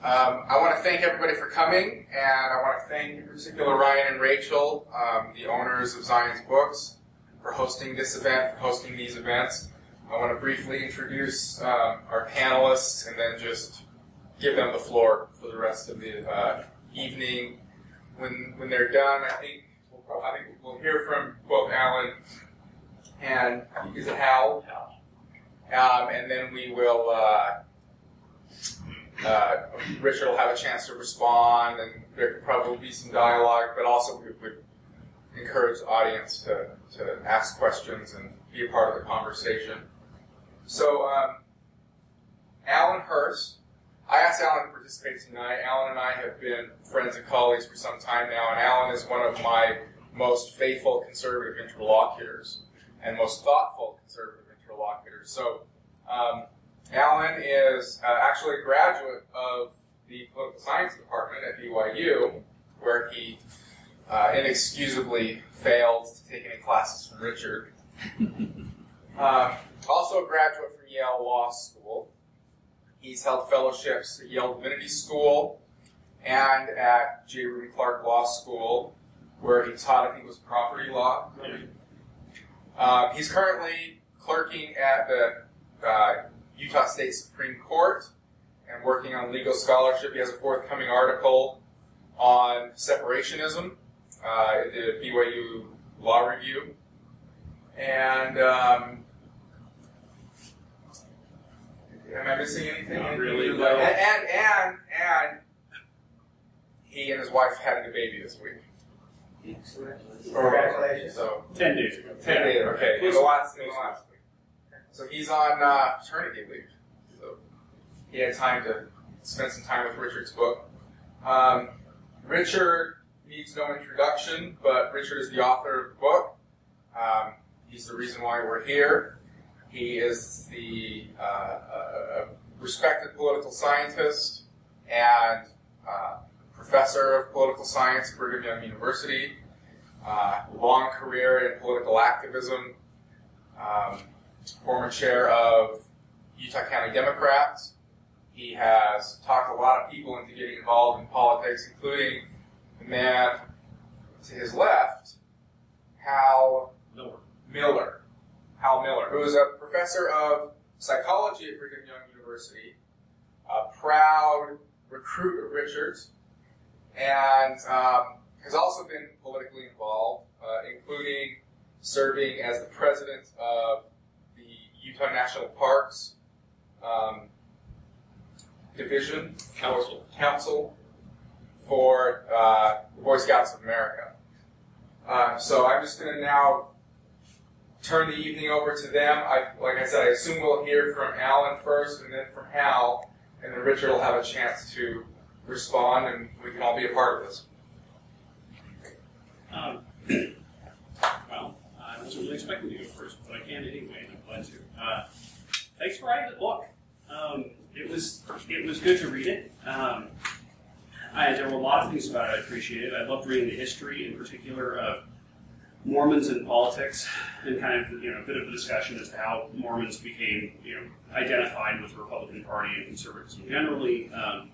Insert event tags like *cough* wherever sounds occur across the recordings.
Um, I want to thank everybody for coming, and I want to thank in particular Ryan and Rachel, um, the owners of Zion's Books, for hosting this event, for hosting these events. I want to briefly introduce um, our panelists and then just give them the floor for the rest of the uh, evening. When when they're done, I think we'll probably, I think we'll hear from both Alan and is it Hal? Um, and then we will. Uh, uh, Richard will have a chance to respond, and there could probably be some dialogue, but also we would encourage the audience to, to ask questions and be a part of the conversation. So, um, Alan Hurst, I asked Alan to participate tonight. Alan and I have been friends and colleagues for some time now, and Alan is one of my most faithful conservative interlocutors and most thoughtful conservative interlocutors. So, um, Alan is uh, actually a graduate of the political science department at BYU, where he uh, inexcusably failed to take any classes from Richard. um, *laughs* also a graduate from Yale Law School. He's held fellowships at Yale Divinity School and at J. Reuben Clark Law School, where he taught, I think it was property law. Uh, he's currently clerking at the uh, Utah State Supreme Court and working on legal scholarship. He has a forthcoming article on separationism uh, in the BYU Law Review. And um, am I missing anything? Not really, And, no. and and and he and his wife had a baby this week. Congratulations. So Ten days ago. ten days. Okay, in the last in the last week. So he's on uh, paternity leave. So he had time to spend some time with Richard's book. Um, Richard needs no introduction, but Richard is the author of the book. Um, he's the reason why we're here. He is the uh, uh, respected political scientist and uh, professor of political science at Brigham Young University. Uh, long career in political activism. Um, former chair of Utah County Democrats. He has talked a lot of people into getting involved in politics, including the man to his left, Hal Miller. Miller. Hal Miller, who is a professor of psychology at Brigham Young University, a proud recruit of Richards, and um, has also been politically involved, uh, including serving as the president of Utah National Parks um, Division Council. Council for uh, the Boy Scouts of America. Uh, so I'm just going to now turn the evening over to them. I, like I said, I assume we'll hear from Alan first, and then from Hal, and then Richard will have a chance to respond, and we can all be a part of this. Um, *clears throat* well, I wasn't really expecting to go first, but I can anyway, and I'm glad to. Uh, thanks for writing the book. Um, it was it was good to read it. Um, I, there were a lot of things about it I appreciated. I loved reading the history, in particular, of Mormons and politics, and kind of you know a bit of a discussion as to how Mormons became you know identified with the Republican Party and conservatism generally. Um,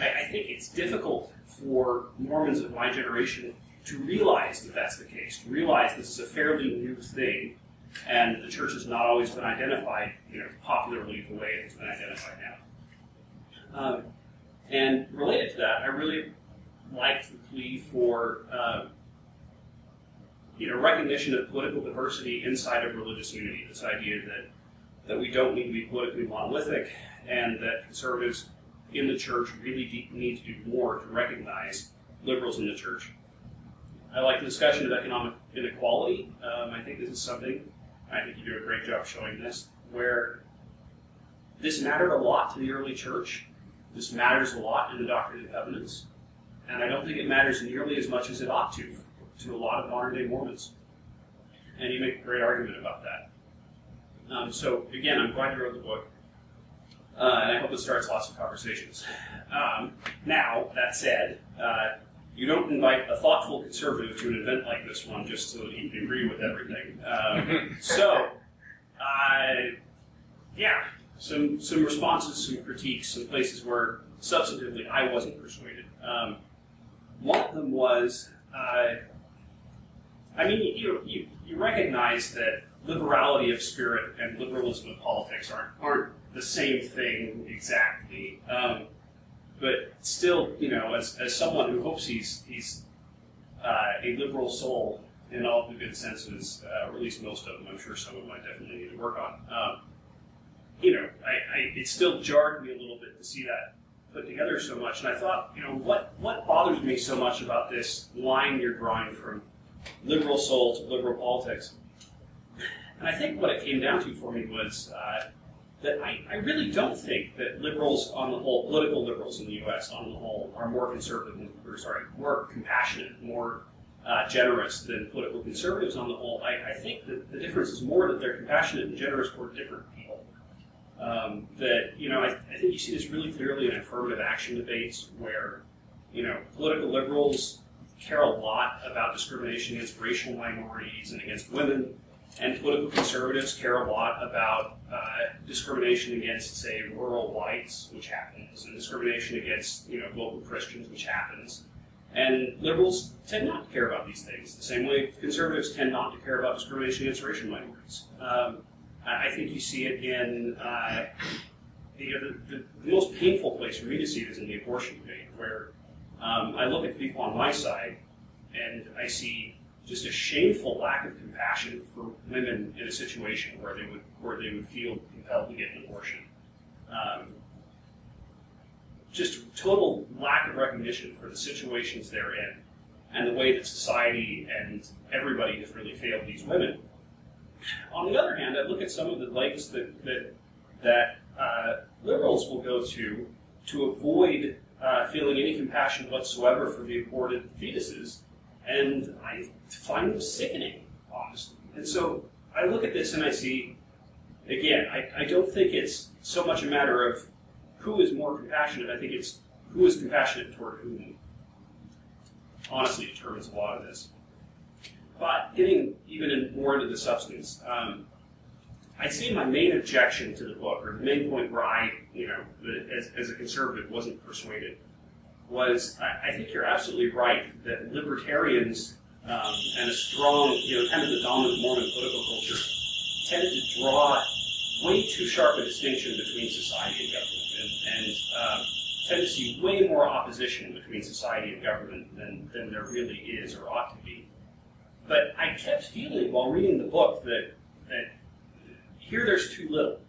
I, I think it's difficult for Mormons of my generation to realize that that's the case, to realize this is a fairly new thing, and the church has not always been identified, you know, popularly the way it has been identified now. Um, and related to that, I really liked the plea for, uh, you know, recognition of political diversity inside of religious unity. This idea that that we don't need to be politically monolithic, and that conservatives in the church really need to do more to recognize liberals in the church. I like the discussion of economic inequality. Um, I think this is something, I think you do a great job showing this, where this mattered a lot to the early church. This matters a lot in the Doctrine and Covenants. And I don't think it matters nearly as much as it ought to to a lot of modern day Mormons. And you make a great argument about that. Um, so, again, I'm glad you wrote the book. Uh, and I hope it starts lots of conversations. Um, now, that said, uh, you don't invite a thoughtful conservative to an event like this one just so that you can agree with everything. Um, *laughs* so, uh, yeah, some some responses, some critiques, some places where substantively I wasn't persuaded. Um, one of them was, uh, I mean, you, you you recognize that liberality of spirit and liberalism of politics aren't aren't the same thing exactly. Um, but still, you know, as, as someone who hopes he's he's uh, a liberal soul in all the good senses, uh, or at least most of them, I'm sure some of them I definitely need to work on. Um, you know, I, I, it still jarred me a little bit to see that put together so much, and I thought, you know, what what bothers me so much about this line you're drawing from liberal soul to liberal politics? And I think what it came down to for me was uh, that I, I really don't think that liberals on the whole, political liberals in the U.S. on the whole, are more conservative, or sorry, more compassionate, more uh, generous than political conservatives on the whole. I, I, think that the difference is more that they're compassionate and generous toward different people. Um, that you know, I, I, think you see this really clearly in affirmative action debates, where you know, political liberals care a lot about discrimination against racial minorities and against women and political conservatives care a lot about uh, discrimination against, say, rural whites, which happens, and discrimination against, you know, local Christians, which happens. And liberals tend not to care about these things, the same way conservatives tend not to care about discrimination against racial minorities. Um, I think you see it in uh, the, the, the, most painful place for me to see it is in the abortion debate, where um, I look at the people on my side and I see just a shameful lack of compassion for women in a situation where they would where they would feel compelled to get an abortion. Um, just total lack of recognition for the situations they're in and the way that society and everybody has really failed these women. On the other hand, I look at some of the lengths that that, that uh, liberals will go to to avoid uh, feeling any compassion whatsoever for the aborted fetuses and I find them sickening, honestly. And so I look at this and I see, again, I, I don't think it's so much a matter of who is more compassionate. I think it's who is compassionate toward whom. Honestly, determines a lot of this. But getting even in more into the substance, um, I'd say my main objection to the book, or the main point where I, you know, as, as a conservative, wasn't persuaded, was I, think you're absolutely right that libertarians um, and a strong, you know, kind of the dominant Mormon political culture tend to draw way too sharp a distinction between society and government, and, and um, tend to see way more opposition between society and government than, than there really is or ought to be. But I kept feeling while reading the book that that here there's too little.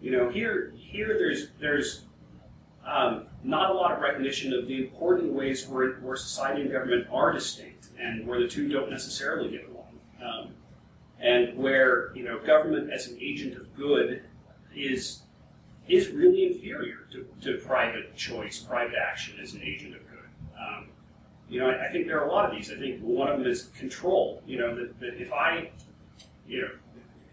You know, here here there's there's um, not a lot of recognition of the important ways where, where society and government are distinct and where the two don't necessarily get along. Um, and where you know government as an agent of good is is really inferior to, to private choice, private action as an agent of good. Um, you know, I, I, think there are a lot of these. I think one of them is control. You know, that, that if I, you know,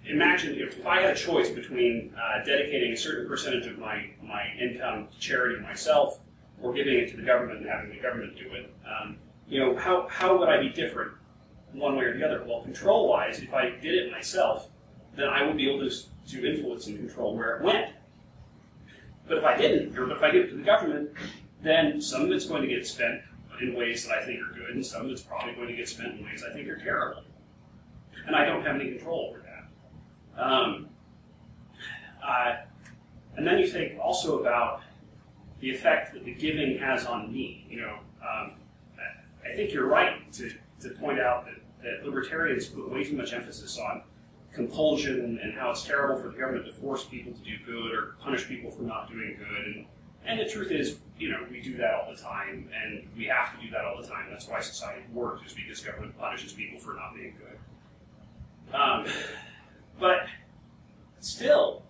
imagine if, I had a choice between uh, dedicating a certain percentage of my, my income to charity myself or giving it to the government and having the government do it, um, you know, how, how would I be different one way or the other? Well, control-wise, if I did it myself, then I would be able to, to influence and control where it went. But if I didn't, or if I give it to the government, then some of it's going to get spent in ways that I think are good, and some of it's probably going to get spent in ways I think are terrible. And I don't have any control over that. Um, uh, and then you think also about the effect that the giving has on me. You know, um, I think you're right to, to point out that, that libertarians put way too much emphasis on compulsion and how it's terrible for the government to force people to do good or punish people for not doing good. And, and the truth is, you know, we do that all the time, and we have to do that all the time. That's why society works, is because government punishes people for not being good. Um, but still,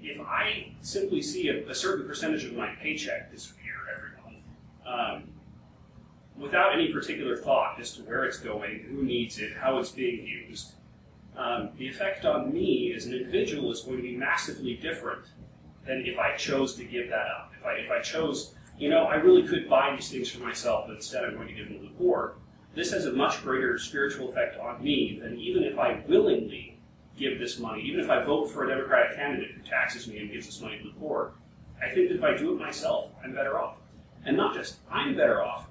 if I simply see a, a, certain percentage of my paycheck disappear every month, um, without any particular thought as to where it's going, who needs it, how it's being used, um, the effect on me as an individual is going to be massively different than if I chose to give that up. If I, if I chose, you know, I really could buy these things for myself, but instead I'm going to give them to the poor, this has a much greater spiritual effect on me than even if I willingly give this money, even if I vote for a Democratic candidate who taxes me and gives this money to the poor, I think that if I do it myself, I'm better off. And not just I'm better off.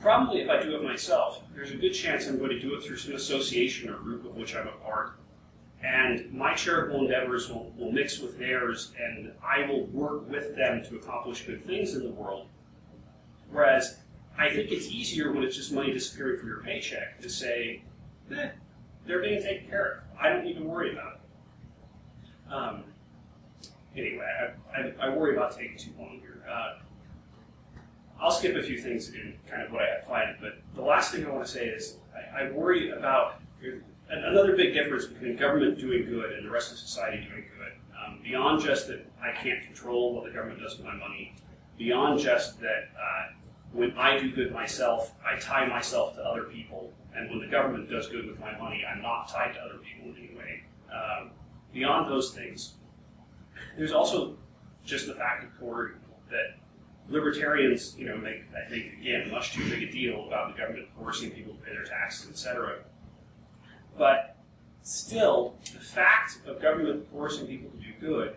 Probably if I do it myself, there's a good chance I'm going to do it through some association or group of which I'm a part. And my charitable endeavors will, will mix with theirs, and I will work with them to accomplish good things in the world. Whereas I think it's easier when it's just money disappearing from your paycheck to say, eh, they're being taken care of. I don't even worry about it. Um, anyway, I, I, I, worry about taking too long here. Uh, I'll skip a few things in kind of what I had planned, but the last thing I want to say is I, I worry about another big difference between government doing good and the rest of society doing good. Um, beyond just that I can't control what the government does with my money, beyond just that uh, when I do good myself, I tie myself to other people, and when the government does good with my money, I'm not tied to other people in any way. Um, beyond those things, there's also just the fact of course that libertarians, you know, make I think again much too big a deal about the government forcing people to pay their taxes, etc. But still, the fact of government forcing people to do good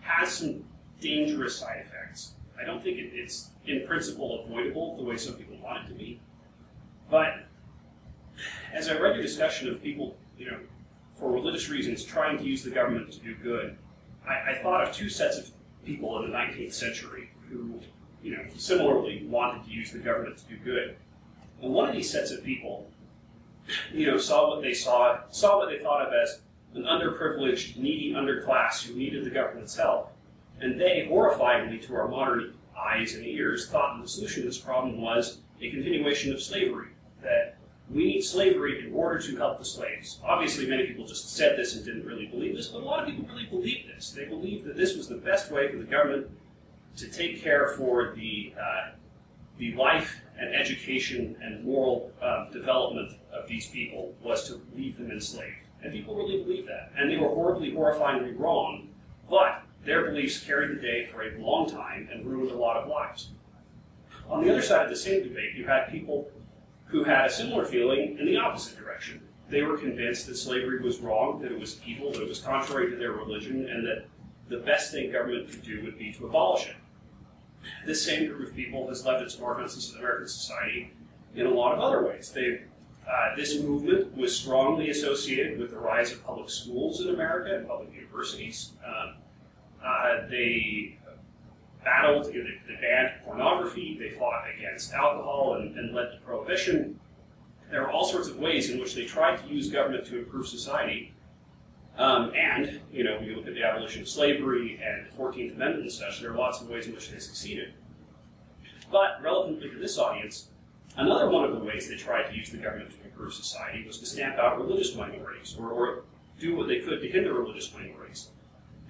has some dangerous side effects. I don't think it, it's in principle avoidable the way some people want it to be. But as I read your discussion of people, you know, for religious reasons trying to use the government to do good, I, I thought of two sets of people in the 19th century who, you know, similarly wanted to use the government to do good. And one of these sets of people, you know, saw what they saw, saw what they thought of as an underprivileged, needy underclass who needed the government's help. And they, horrifyingly to our modern eyes and ears, thought the solution to this problem was a continuation of slavery. That we need slavery in order to help the slaves. Obviously, many people just said this and didn't really believe this, but a lot of people really believed this. They believed that this was the best way for the government to take care for the uh, the life and education and moral uh, development of these people was to leave them enslaved. And people really believed that. And they were horribly, horrifyingly wrong, but their beliefs carried the day for a long time and ruined a lot of lives. On the other side of the same debate, you had people who had a similar feeling in the opposite direction. They were convinced that slavery was wrong, that it was evil, that it was contrary to their religion, and that the best thing government could do would be to abolish it. This same group of people has left its mark on American society in a lot of other ways. They've uh, this movement was strongly associated with the rise of public schools in America and public universities. Um, uh, they battled, they, they, banned pornography, they fought against alcohol and, and led to prohibition. There are all sorts of ways in which they tried to use government to improve society. Um, and, you know, when you look at the abolition of slavery and the 14th Amendment and such, there are lots of ways in which they succeeded. But, relevantly to this audience, another one of the ways they tried to use the government to improve society was to stamp out religious minorities, or, or do what they could to hinder religious minorities.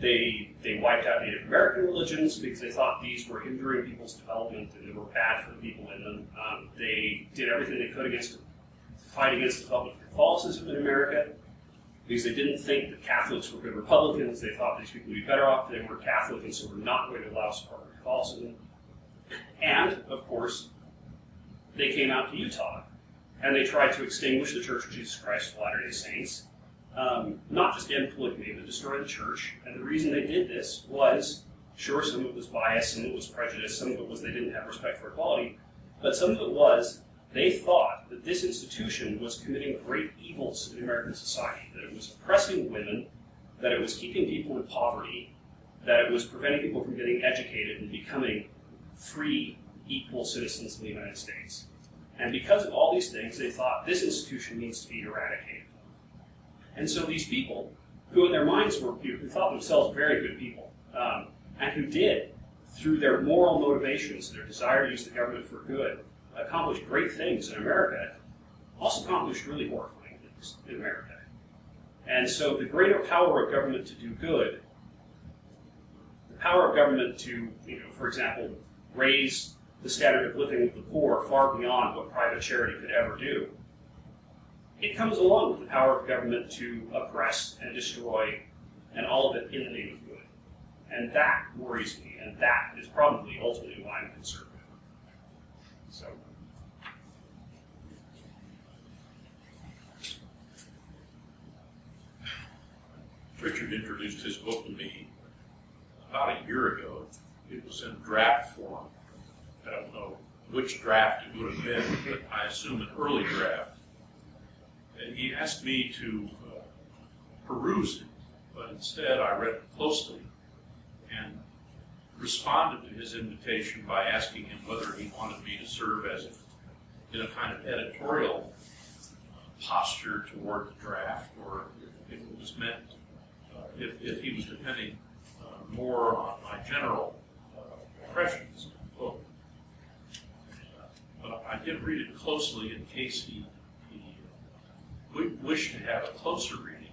They, they wiped out Native American religions because they thought these were hindering people's development and they were bad for the people in them. Um, they did everything they could against to fight against the development of Catholicism in America because they didn't think that Catholics were good Republicans. They thought these people would be better off if they were Catholic, and so were not going to allow support for Catholicism. And, of course, they came out to Utah and they tried to extinguish the Church of Jesus Christ of Latter day Saints um, not just end polygamy, but destroy the church. And the reason they did this was, sure, some of it was bias, some of it was prejudice, some of it was they didn't have respect for equality, but some of it was they thought that this institution was committing great evils in American society, that it was oppressing women, that it was keeping people in poverty, that it was preventing people from getting educated and becoming free, equal citizens in the United States. And because of all these things, they thought this institution needs to be eradicated. And so these people, who in their minds were, who thought themselves very good people, um, and who did, through their moral motivations, their desire to use the government for good, accomplish great things in America, also accomplished really horrifying things in America. And so the greater power of government to do good, the power of government to, you know, for example, raise the standard of living of the poor far beyond what private charity could ever do, it comes along with the power of government to oppress and destroy, and all of it in the name of good. And that worries me, and that is probably ultimately why I'm conservative. So. Richard introduced his book to me about a year ago. It was in draft form. I don't know which draft it would have been, but I assume an early draft. He asked me to uh, peruse it, but instead I read it closely and responded to his invitation by asking him whether he wanted me to serve as a, in a kind of editorial posture toward the draft, or if it was meant, uh, if, if he was depending uh, more on my general uh, impressions of the book. But I did read it closely in case he, he w- wished to have a closer reading.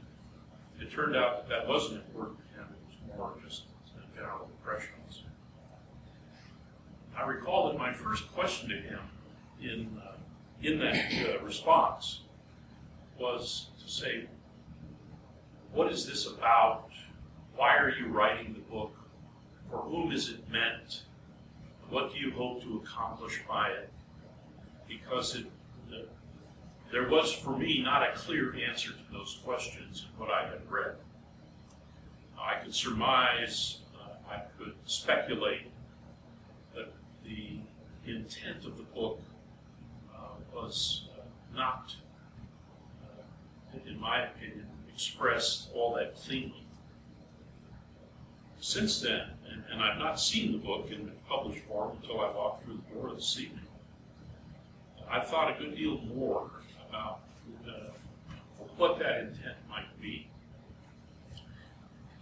It turned out that that wasn't important to him, it was more just a general impressions. I recall that my first question to him in, uh, in that uh, response was to say, what is this about? Why are you writing the book? For whom is it meant? What do you hope to accomplish by it? Because it, there was for me not a clear answer to those questions in what I had read. I could surmise, uh, I could speculate that the intent of the book uh, was uh, not, uh, in my opinion, expressed all that cleanly. Since then, and, and I've not seen the book in published form until I walked through the door this evening, I've thought a good deal more about uh, what that intent might be.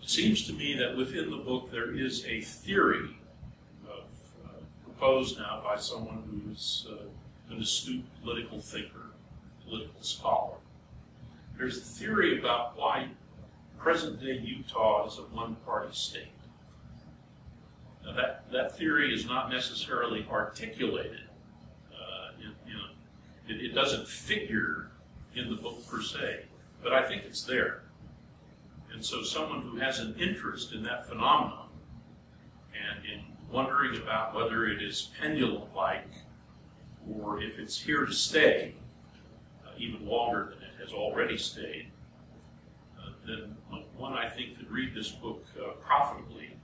It seems to me that within the book there is a theory of, uh, proposed now by someone who is uh, an astute political thinker, political scholar. There's a theory about why present day Utah is a one party state. Now that, that theory is not necessarily articulated. It, it doesn't figure in the book per se, but I think it's there. And so someone who has an interest in that phenomenon and in wondering about whether it is pendulum-like or if it's here to stay uh, even longer than it has already stayed, uh, then one I think could read this book uh, profitably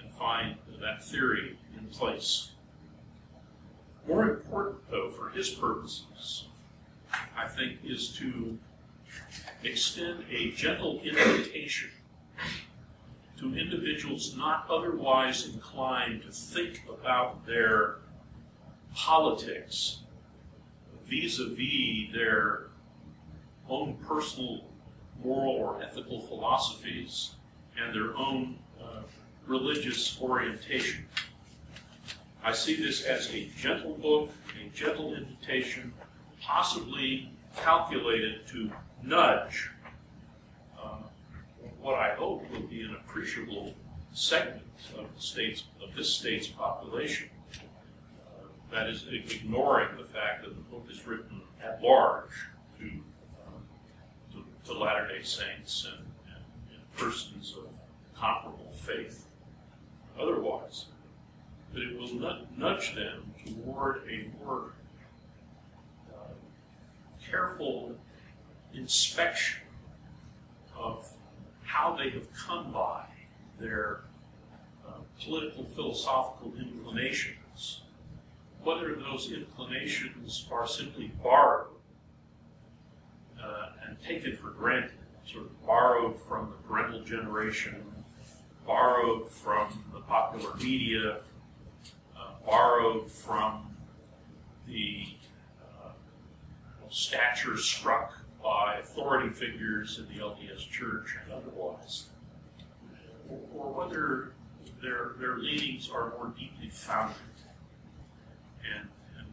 and find that theory in place. More important, though, for his purposes, I think, is to extend a gentle invitation to individuals not otherwise inclined to think about their politics vis-a-vis their own personal moral or ethical philosophies and their own uh, religious orientation. I see this as a gentle book, a gentle invitation, possibly calculated to nudge uh, what I hope will be an appreciable segment of the state's of this state's population. Uh, that is ignoring the fact that the book is written at large to uh, to, to Latter-day Saints and, and, and persons of comparable faith. Otherwise, that it will nudge them toward a more uh, careful inspection of how they have come by their uh, political philosophical inclinations, whether those inclinations are simply borrowed uh, and taken for granted, sort of borrowed from the parental generation, borrowed from the popular media, borrowed from the uh, stature struck by authority figures in the LDS Church and otherwise, or, or whether their, their leanings are more deeply founded. And, and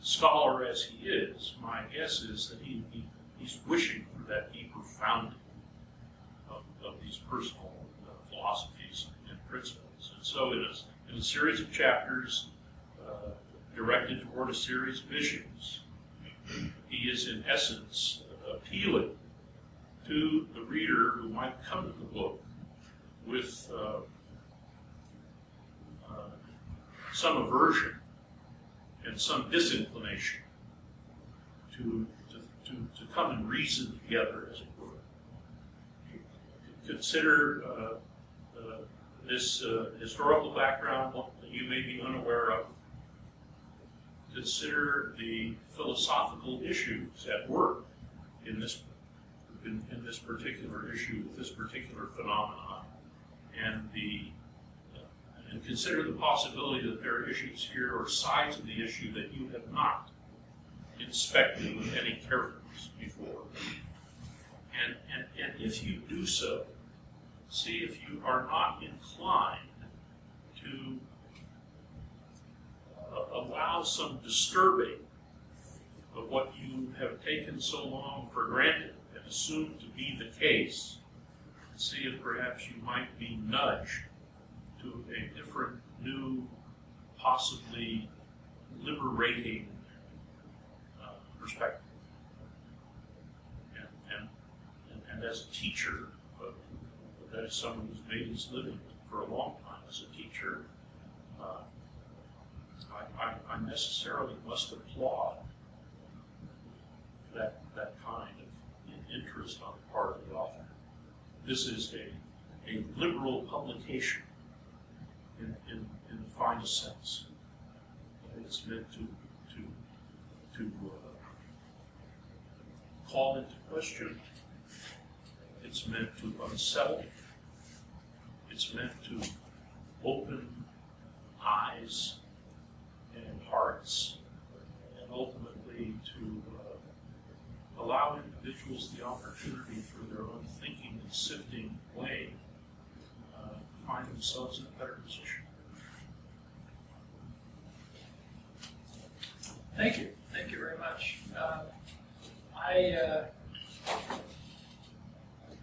scholar as he is, my guess is that he, he he's wishing for that deeper founding of, of these personal uh, philosophies and principles. And so, in a, a series of chapters uh, directed toward a series of issues, he is in essence appealing to the reader who might come to the book with uh, uh, some aversion and some disinclination to, to, to, to come and reason together, as it were. consider uh, this uh, historical background that you may be unaware of. Consider the philosophical issues at work in this in, in this particular issue, this particular phenomenon, and the and consider the possibility that there are issues here or sides of the issue that you have not inspected with any carefulness before. And, and, and if you do so, see if you are not inclined to uh, allow some disturbing of what you have taken so long for granted and assumed to be the case. See if perhaps you might be nudged to a different, new, possibly liberating uh, perspective. And, and, and, and, as a teacher, that is someone who's made his living for a long time as a teacher, uh, I, I, I necessarily must applaud that, that kind of interest on the part of the author. This is a, a liberal publication in, in, in the finest sense. It's meant to, to, to uh, call into question. It's meant to unsettle. It's meant to open eyes and hearts, and ultimately to uh, allow individuals the opportunity through their own thinking and sifting way to find themselves in a better position. Thank you. Thank you very much. Uh, I uh,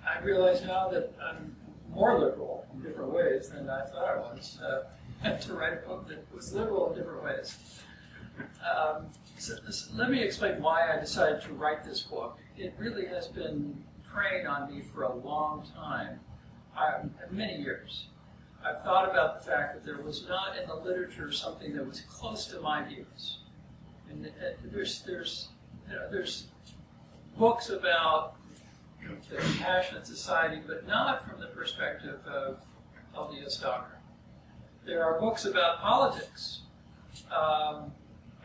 I realize now that I'm more liberal in different ways than I thought I was uh, *laughs* to write a book that was liberal in different ways. Um, so, so let me explain why I decided to write this book. It really has been preying on me for a long time, um, many years. I've thought about the fact that there was not in the literature something that was close to my views. And uh, there's there's you know, there's books about the compassionate society, but not from the perspective of LDS doctrine. There are books about politics um,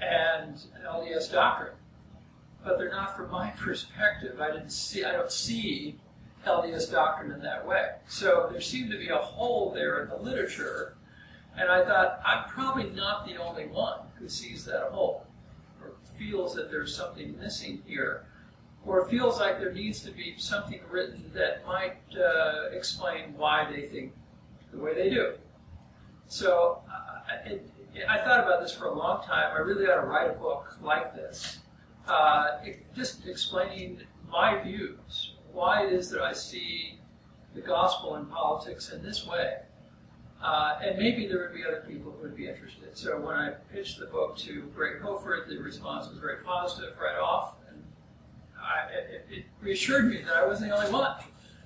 and LDS doctrine, but they're not from my *laughs* perspective. I didn't see. I don't see LDS doctrine in that way. So there seemed to be a hole there in the literature, and I thought, I'm probably not the only one who sees that hole, or feels that there's something missing here, or feels like there needs to be something written that might uh, explain why they think the way they do. So uh, it, I thought about this for a long time. I really ought to write a book like this, uh, it, just explaining my views why it is that I see the gospel in politics in this way. Uh, and maybe there would be other people who would be interested. So when I pitched the book to Greg Kofford, the response was very positive right off. I, it, it, reassured me that I wasn't the only one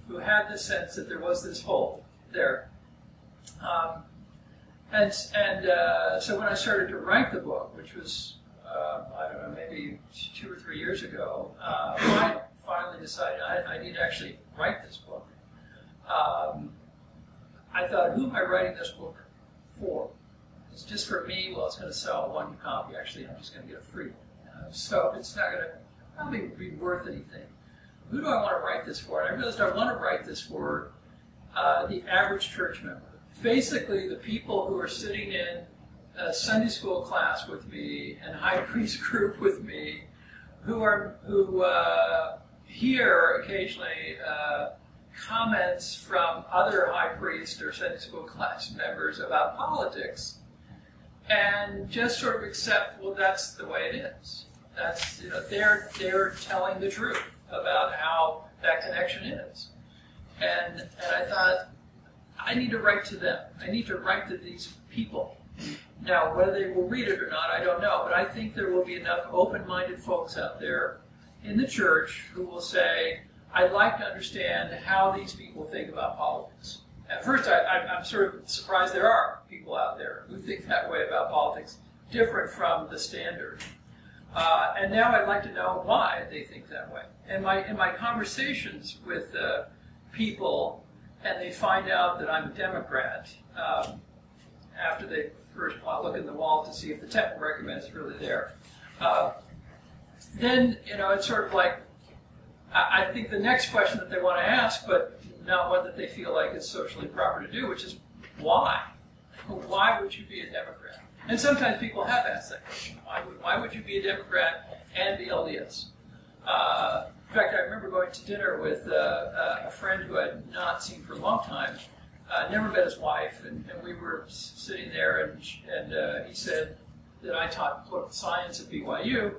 who had the sense that there was this hole there. Um, and and uh, so when I started to write the book, which was, uh, I don't know, maybe two or three years ago, uh, I, finally decided I, I need to actually write this book, um, I thought, who am I writing this book for? It's just for me. Well, it's going to sell one copy. Actually, I'm just going to get a free one. Uh, so it's not going to probably be worth anything. Who do I want to write this for? And I realized I want to write this for uh, the average church member. Basically, the people who are sitting in a Sunday school class with me and high *laughs* priest group with me, who are who uh, hear occasionally uh, comments from other high priests or Sunday school class members about politics and just sort of accept, well, that's the way it is. That's, you know, they're, they're telling the truth about how that connection is. And, and I thought, I need to write to them. I need to write to these people. Now, whether they will read it or not, I don't know, but I think there will be enough open minded folks out there in the church who will say, I'd like to understand how these people think about politics. At first, I, am sort of surprised there are people out there who think that way about politics, different from the standard. Uh, and now I'd like to know why they think that way. And my in my conversations with uh, people, and they find out that I'm a Democrat um, after they first look in the wall to see if the temple recommend is really there. Uh, then, you know, it's sort of like, I, I think the next question that they want to ask, but not one that they feel like is socially proper to do, which is why? Why would you be a Democrat? And sometimes people have asked that question. Why would, why would you be a Democrat and be LDS? Uh, in fact, I remember going to dinner with uh, uh, a friend who I had not seen for a long time. Uh, never met his wife, and, and we were sitting there, and, and uh, he said that I taught political science at BYU,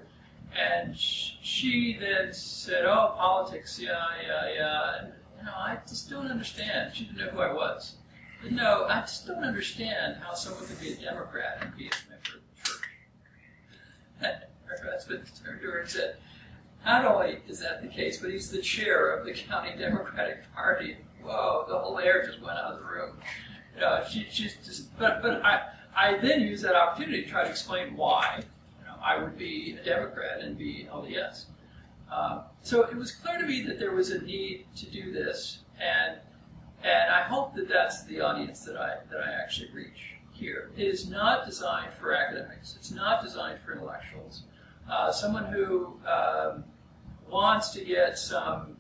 and she then said, "Oh, politics, yeah, yeah, yeah." And, you know, I just don't understand. She didn't know who I was. No, I just don't understand how someone could be a Democrat and be a member of the church. Her husband turned to her and said, not only is that the case, but he's the chair of the county Democratic Party. Whoa, the whole air just went out of the room. You know, she, she's just, but, but I, I then use that opportunity to try to explain why you know, I would be a Democrat and be LDS. Um, so it was clear to me that there was a need to do this, and and I hope that that's the audience that I that I actually reach here. It is not designed for academics. It's not designed for intellectuals. Uh, someone who um, wants to get some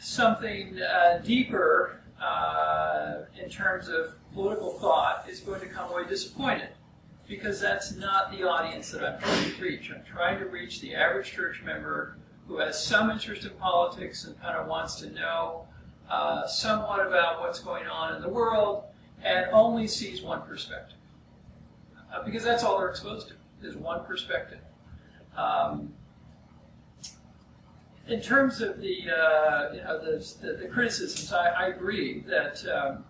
something uh, deeper uh, in terms of political thought is going to come away disappointed because that's not the audience that I'm trying to reach. I'm trying to reach the average church member who has some interest in politics and kind of wants to know uh, somewhat about what's going on in the world and only sees one perspective. Uh, because that's all they're exposed to, is one perspective. Um, in terms of the, uh, you know, the, the, the criticisms, I, I, agree that um,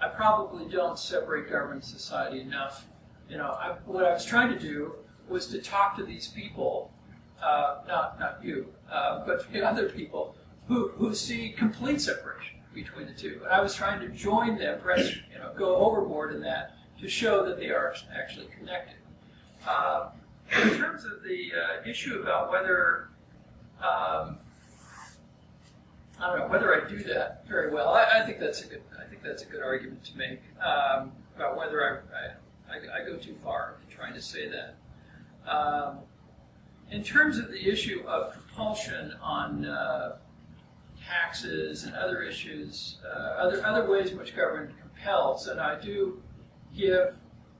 I probably don't separate government and society enough. You know, I, what I was trying to do was to talk to these people, uh, not not you, uh, but *laughs* other people who, who see complete separation between the two. And I was trying to join them, press, you know, go overboard in that to show that they are actually connected. Uh, in terms of the uh, issue about whether um, I don't know whether I do that very well. I, I, think that's a good. I think that's a good argument to make um, about whether I, I, I, go too far in trying to say that. Um, in terms of the issue of compulsion on uh, taxes and other issues, uh, other, other ways in which government compels, and I do give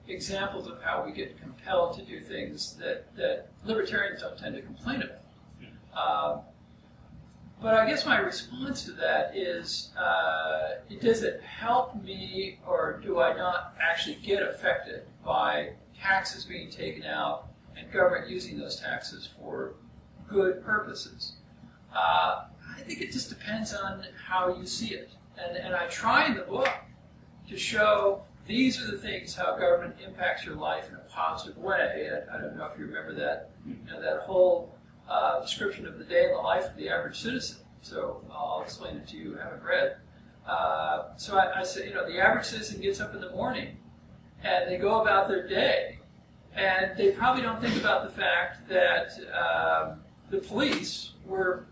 examples of how we get compelled to do things that, that libertarians don't tend to complain about. Uh, but I guess my response to that is, uh, does it help me or do I not actually get affected by taxes being taken out and government using those taxes for good purposes? Uh, I think it just depends on how you see it. And, and I try in the book to show these are the things how government impacts your life in a positive way. I, I don't know if you remember that, you know, that whole uh, description of the day in the life of the average citizen. So I'll explain it to you who haven't read. Uh, so I, I say, you know, the average citizen gets up in the morning and they go about their day, and they probably don't think about the fact that um, the police were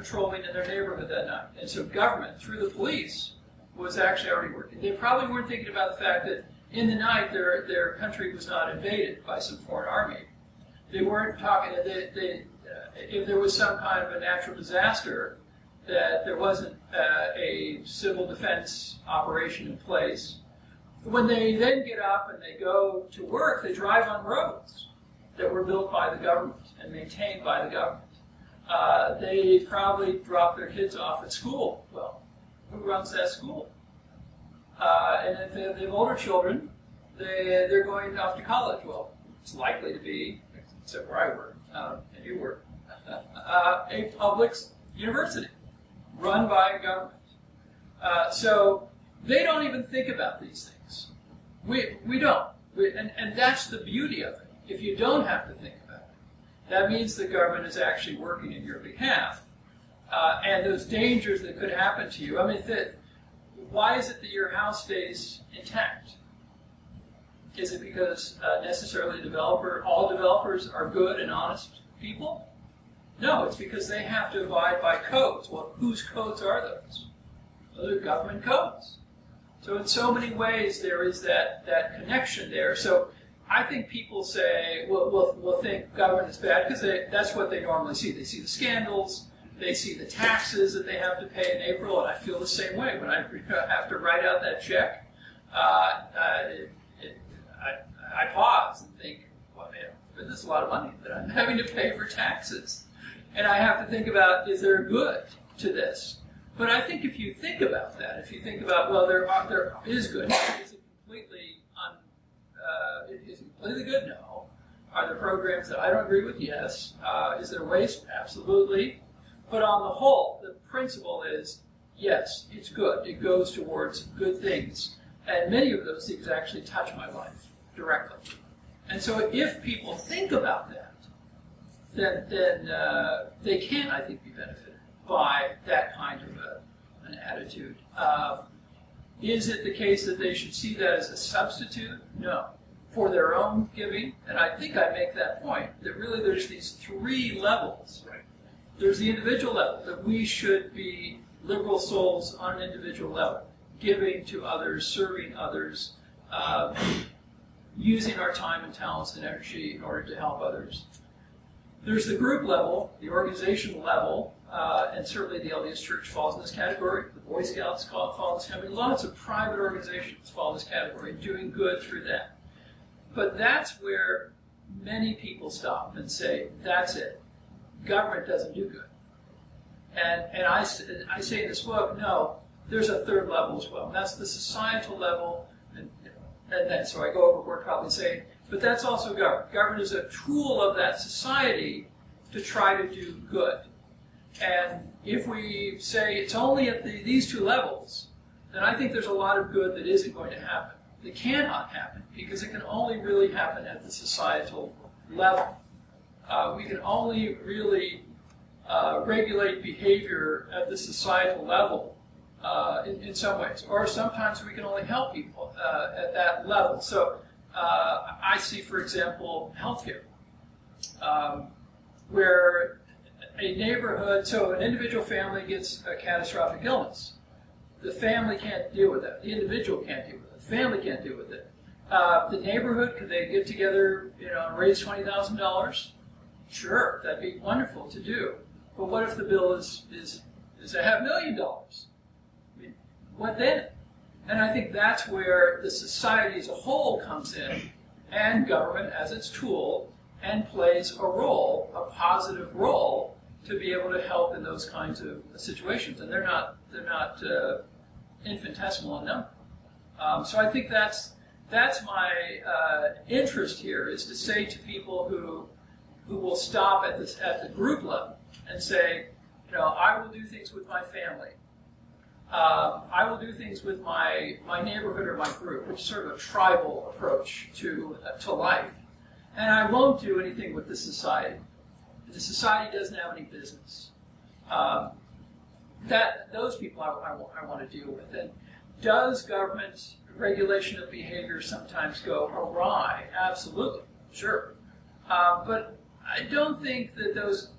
patrolling in their neighborhood that night. And so government, through the police, was actually already working. They probably weren't thinking about the fact that in the night their, their country was not invaded by some foreign army. They weren't talking, they, they, uh, if there was some kind of a natural disaster, that there wasn't uh, a civil defense operation in place. When they then get up and they go to work, they drive on roads that were built by the government and maintained by the government. Uh, they probably drop their kids off at school. Well, who runs that school? Uh, and if they have older children, they, they're going off to college. Well, it's likely to be, except where I work, and you work, uh, a public university run by government. Uh, so they don't even think about these things. We, we don't. We, and, and that's the beauty of it. If you don't have to think that means the government is actually working in your behalf. Uh, and those dangers that could happen to you. I mean, th- why is it that your house stays intact? Is it because uh, necessarily developer, all developers are good and honest people? No, it's because they have to abide by codes. Well, whose codes are those? other government codes. So in so many ways, there is that, that connection there. So I think people say, will will will think government is bad because that's what they normally see. They see the scandals, they see the taxes that they have to pay in April, and I feel the same way when I *laughs* have to write out that check. Uh, uh, it, it, I, I pause and think, well, man, there's a lot of money that I'm *laughs* having to pay for taxes. And I have to think about, is there a good to this? But I think if you think about that, if you think about, well, there, are, there is good, it completely, un, uh, is completely good? No. Are there programs that I don't agree with? Yes. Uh, is there waste? Absolutely. But on the whole, the principle is, yes, it's good. It goes towards good things. And many of those things actually touch my life directly. And so if people think about that, then, then uh, they can, I think, be benefited by that kind of a, an attitude. Uh, is it the case that they should see that as a substitute? No. For their own giving, and I think I make that point, that really there's these three levels. Right. There's the individual level, that we should be liberal souls on an individual level, giving to others, serving others, uh, using our time and talents and energy in order to help others. There's the group level, the organizational level, uh, and certainly the LDS Church falls in this category. The Boy Scouts fall in this category. Lots of private organizations fall in this category, doing good through that. But that's where many people stop and say, that's it. Government doesn't do good. And, and I, I say in this book, no, there's a third level as well. And that's the societal level. And, and then, so I go overboard probably saying, but that's also government. Government is a tool of that society to try to do good. And if we say it's only at the, these two levels, then I think there's a lot of good that isn't going to happen. That cannot happen because it can only really happen at the societal level. Uh, we can only really uh, regulate behavior at the societal level uh, in, in, some ways, or sometimes we can only help people uh, at that level. So uh, I see, for example, healthcare, um, where a neighborhood, so an individual family gets a catastrophic illness. The family can't deal with that. The individual can't deal with it. Family can't deal with it. Uh, the neighborhood, could they get together, you know, and raise twenty thousand dollars? Sure, that'd be wonderful to do. But what if the bill is is is a half million dollars? I mean, what then? And I think that's where the society as a whole comes in, and government as its tool, and plays a role, a positive role, to be able to help in those kinds of situations. And they're not they're not uh, infinitesimal in number. Um, so I think that's that's my uh, interest here is to say to people who who will stop at this at the group level and say, you know, I will do things with my family. Um, I will do things with my, my neighborhood or my group, which is sort of a tribal approach to, uh, to life. And I won't do anything with the society. The society doesn't have any business. Um, that those people I, I, I, want to deal with. And does government regulation of behavior sometimes go awry? Absolutely, sure. Uh, but I don't think that those,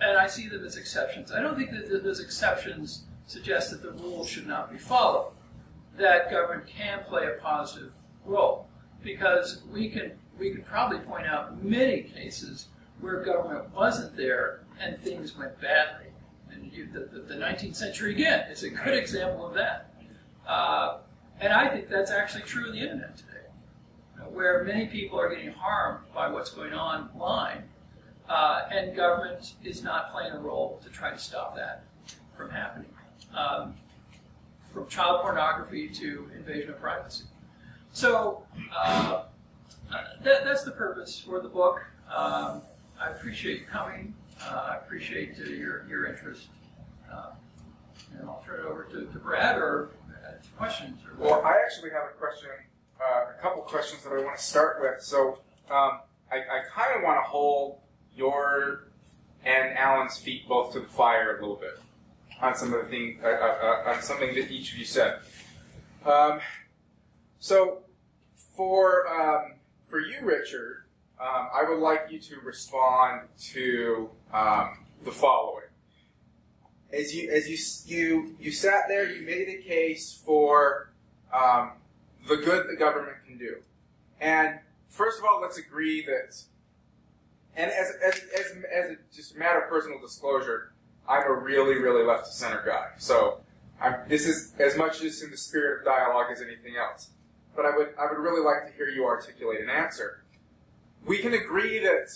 and I see them as exceptions. I don't think that those exceptions suggest that the rules should not be followed, that government can play a positive role. Because we can, we can probably point out many cases where government wasn't there and things went badly. And you, the, the, the, 19th century, again, is a good example of that. Uh, and I think that's actually true of the internet today, you know, where many people are getting harmed by what's going on online, uh, and government is not playing a role to try to stop that from happening um, from child pornography to invasion of privacy. So uh, that, that's the purpose for the book. Um, I appreciate you coming. Uh, I appreciate uh, your, your interest. Uh, and I'll turn it over to, to Brad or questions. Or well, I actually have a question, uh, a couple questions that I want to start with. So um, I, I kind of want to hold your and Alan's feet both to the fire a little bit on some of the thing, uh, uh, uh, on something that each of you said. Um, so, for um, for you, Richard, um, I would like you to respond to um, the following. As you as you you you sat there, you made a case for um, the good the government can do. And first of all, let's agree that, and as as as, as a just a matter of personal disclosure, I'm a really really left to center guy. So I'm, this is as much just in the spirit of dialogue as anything else. But I would I would really like to hear you articulate an answer. We can agree that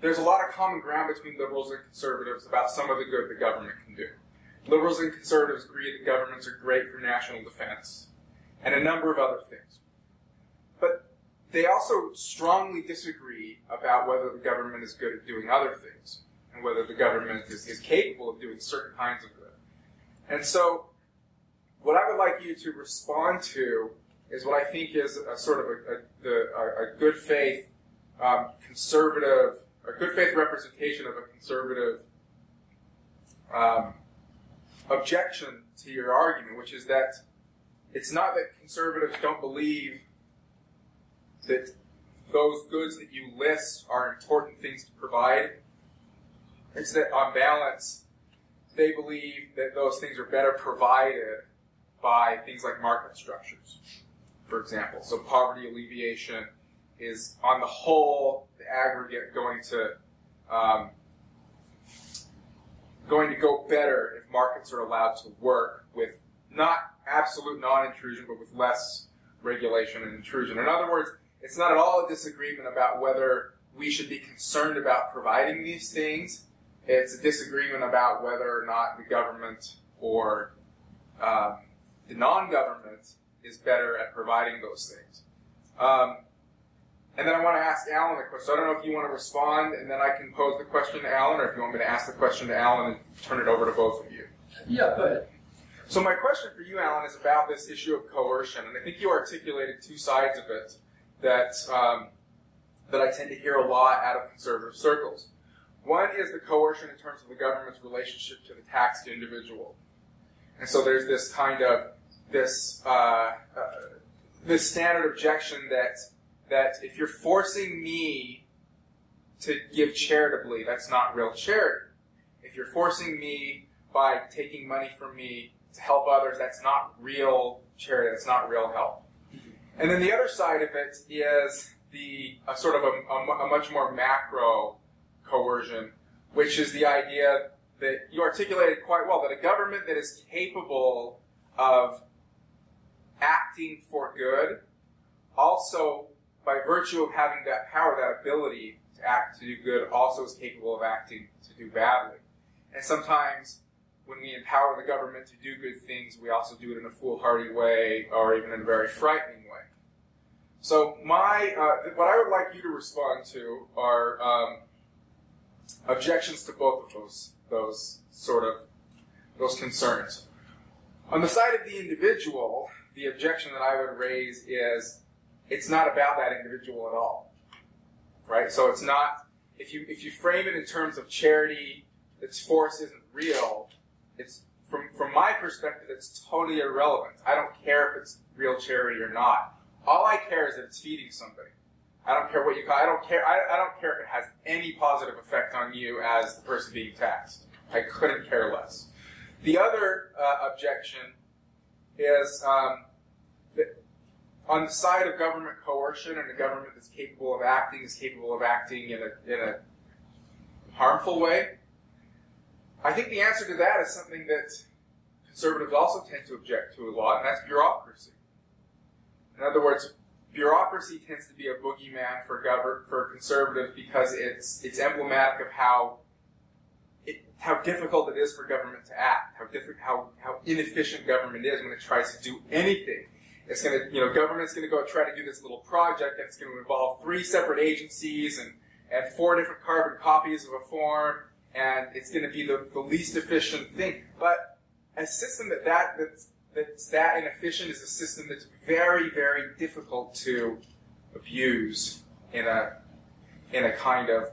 there's a lot of common ground between liberals and conservatives about some of the good the government can do. Liberals and conservatives agree that governments are great for national defense and a number of other things. But they also strongly disagree about whether the government is good at doing other things and whether the government is, is capable of doing certain kinds of good. And so, what I would like you to respond to is what I think is a sort of a, a, a, a good faith um, conservative a good faith representation of a conservative um, objection to your argument, which is that it's not that conservatives don't believe that those goods that you list are important things to provide. It's that on balance, they believe that those things are better provided by things like market structures, for example. So poverty alleviation is, on the whole, aggregate going to um, going to go better if markets are allowed to work with not absolute non-intrusion, but with less regulation and intrusion. In other words, it's not at all a disagreement about whether we should be concerned about providing these things. It's a disagreement about whether or not the government or um, the non-government is better at providing those things. Um, and then I want to ask Alan a question. So I don't know if you want to respond, and then I can pose the question to Alan, or if you want me to ask the question to Alan and turn it over to both of you. Yeah, go ahead. So my question for you, Alan, is about this issue of coercion, and I think you articulated two sides of it that um, that I tend to hear a lot out of conservative circles. One is the coercion in terms of the government's relationship to the taxed individual, and so there's this kind of this uh, uh, this standard objection that that if you're forcing me to give charitably, that's not real charity. If you're forcing me by taking money from me to help others, that's not real charity, that's not real help. Mm-hmm. And then the other side of it is the a sort of a, a, a much more macro coercion, which is the idea that you articulated quite well that a government that is capable of acting for good also by virtue of having that power, that ability to act to do good, also is capable of acting to do badly. And sometimes when we empower the government to do good things, we also do it in a foolhardy way or even in a very frightening way. So my, uh, what I would like you to respond to are um, objections to both of those, those sort of, those concerns. On the side of the individual, the objection that I would raise is it's not about that individual at all, right? So it's not if you if you frame it in terms of charity, its force isn't real. It's from from my perspective, it's totally irrelevant. I don't care if it's real charity or not. All I care is that it's feeding somebody. I don't care what you call. I don't care. I, I don't care if it has any positive effect on you as the person being taxed. I couldn't care less. The other uh, objection is um, on the side of government coercion and a government that's capable of acting is capable of acting in a, in a harmful way, I think the answer to that is something that conservatives also tend to object to a lot, and that's bureaucracy. In other words, bureaucracy tends to be a boogeyman for govern for conservatives because it's it's emblematic of how it, how difficult it is for government to act, how different, how how inefficient government is when it tries to do anything it's going to, you know, government's going to go try to do this little project that's going to involve three separate agencies and, and four different carbon copies of a form, and it's going to be the, the least efficient thing. But a system that, that that's, that's that inefficient is a system that's very, very difficult to abuse in a in a kind of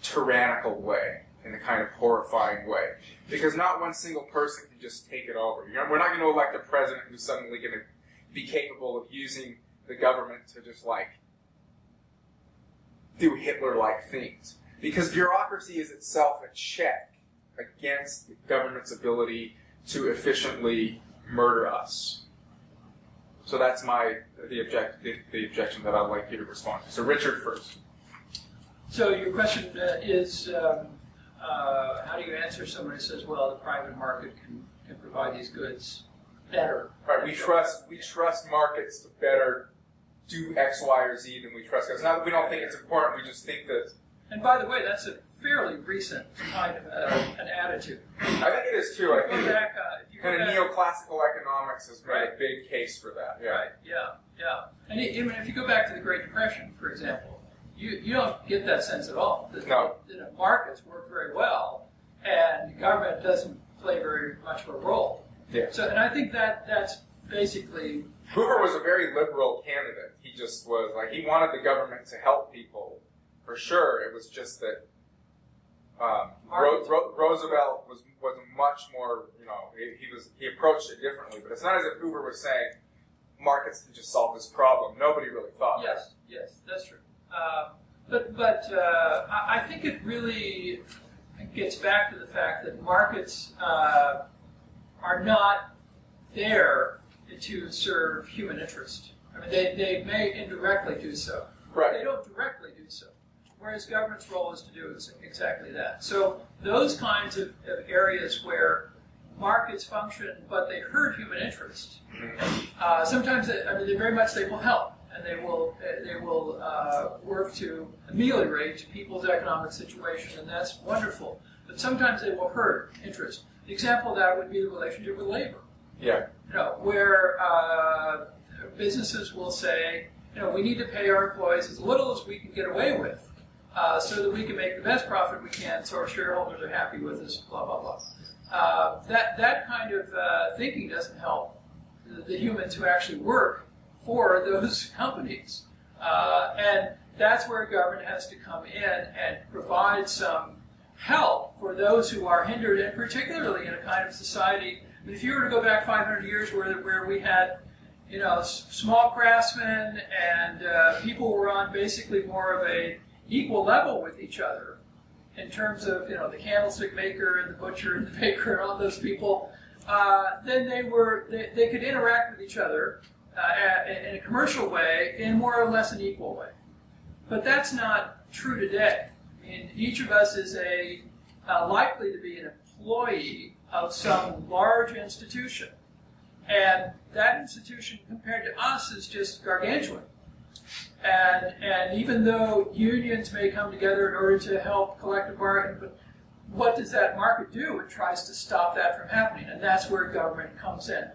tyrannical way, in a kind of horrifying way. Because not one single person can just take it over. we're not going to elect a president who's suddenly going to be capable of using the government to just like do Hitler-like things. Because bureaucracy is itself a check, against the government's ability to efficiently murder us. So that's my the object the, the objection that I'd like you to respond to. So Richard first. So your question uh, is, um, uh, how do you answer someone who says, well, the private market can, can provide these goods better? Right, we trust we trust markets to better do X, Y, or Z than we trust guys. Not that we don't think it's important, we just think that And by the way, that's a fairly recent kind of uh, an attitude. I think it is too. I think back, uh, you kind of back- neoclassical economics has made a big case for that. Yeah. Right. Yeah. Yeah. And even if you go back to the Great Depression, for example, you, you don't get that sense at all. The, No. the, the markets work very well, and the government doesn't play very much of a role. Yeah. So, and I think that that's basically Hoover was a very liberal candidate. He just was like he wanted the government to help people, for sure. It was just that um, Ro- Ro- Roosevelt was was much more, you know, he, he was he approached it differently. But it's not as if Hoover was saying markets can just solve this problem. Nobody really thought that. yes, yes, that's true. Um, but but uh, I, I think it really gets back to the fact that markets uh, are not there to serve human interest. I mean, they, they may indirectly do so. Right. They don't directly do so. Whereas government's role is to do ex- exactly that. So those kinds of, of areas where markets function but they hurt human interest, uh, sometimes they, I mean they very much they will help and they will they will uh, work to ameliorate people's economic situation and that's wonderful. But sometimes they will hurt interest. The example of that would be the relationship with labor Yeah. you know, where uh, businesses will say, you know, we need to pay our employees as little as we can get away with, uh, so that we can make the best profit we can, so our shareholders are happy with us. Blah blah blah. Uh, that that kind of uh, thinking doesn't help the, the humans who actually work for those *laughs* companies, uh, and that's where government has to come in and provide some help for those who are hindered, and particularly in a kind of society. I mean, if you were to go back 500 years, where where we had, you know, small craftsmen and uh, people were on basically more of a equal level with each other, in terms of you know the candlestick maker and the butcher and the *laughs* baker and all those people, uh, then they were they, they could interact with each other uh, in a commercial way in more or less an equal way. But that's not true today. Mean, each of us is a uh, likely to be an employee of some large institution, and that institution compared to us is just gargantuan. And and even though unions may come together in order to help collective bargain, but what does that market do? It tries to stop that from happening, and that's where government comes in.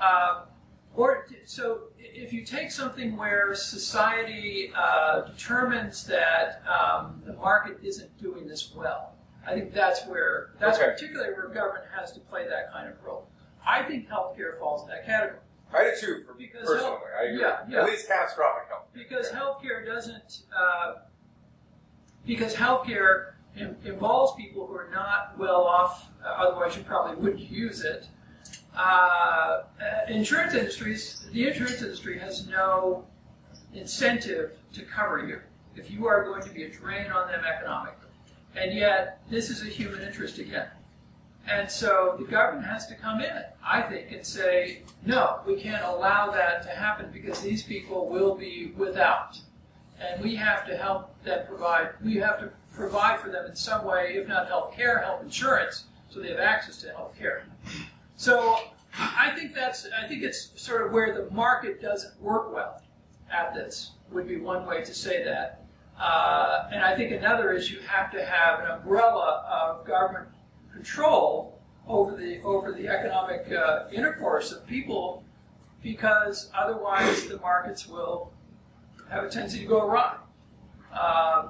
Um, or so, if you take something where society uh, determines that um, the market isn't doing this well, I think that's where that's Okay. particularly where government has to play that kind of role. I think healthcare falls in that category I do too, for Because personally. health- I agree. yeah, yeah. At least catastrophic health. because healthcare doesn't uh, because healthcare in, involves people who are not well off. Uh, otherwise, you probably wouldn't use it. Uh, uh, insurance industries, the insurance industry has no incentive to cover you if you are going to be a drain on them economically. And yet, this is a human interest again. And so the government has to come in, I think, and say, no, we can't allow that to happen because these people will be without. And we have to help them provide, we have to provide for them in some way, if not health care, health insurance, so they have access to health care. So I think that's, I think it's sort of where the market doesn't work well at this, would be one way to say that. Uh, and I think another is you have to have an umbrella of government control over the over the economic uh, intercourse of people, because otherwise the markets will have a tendency to go awry. Uh,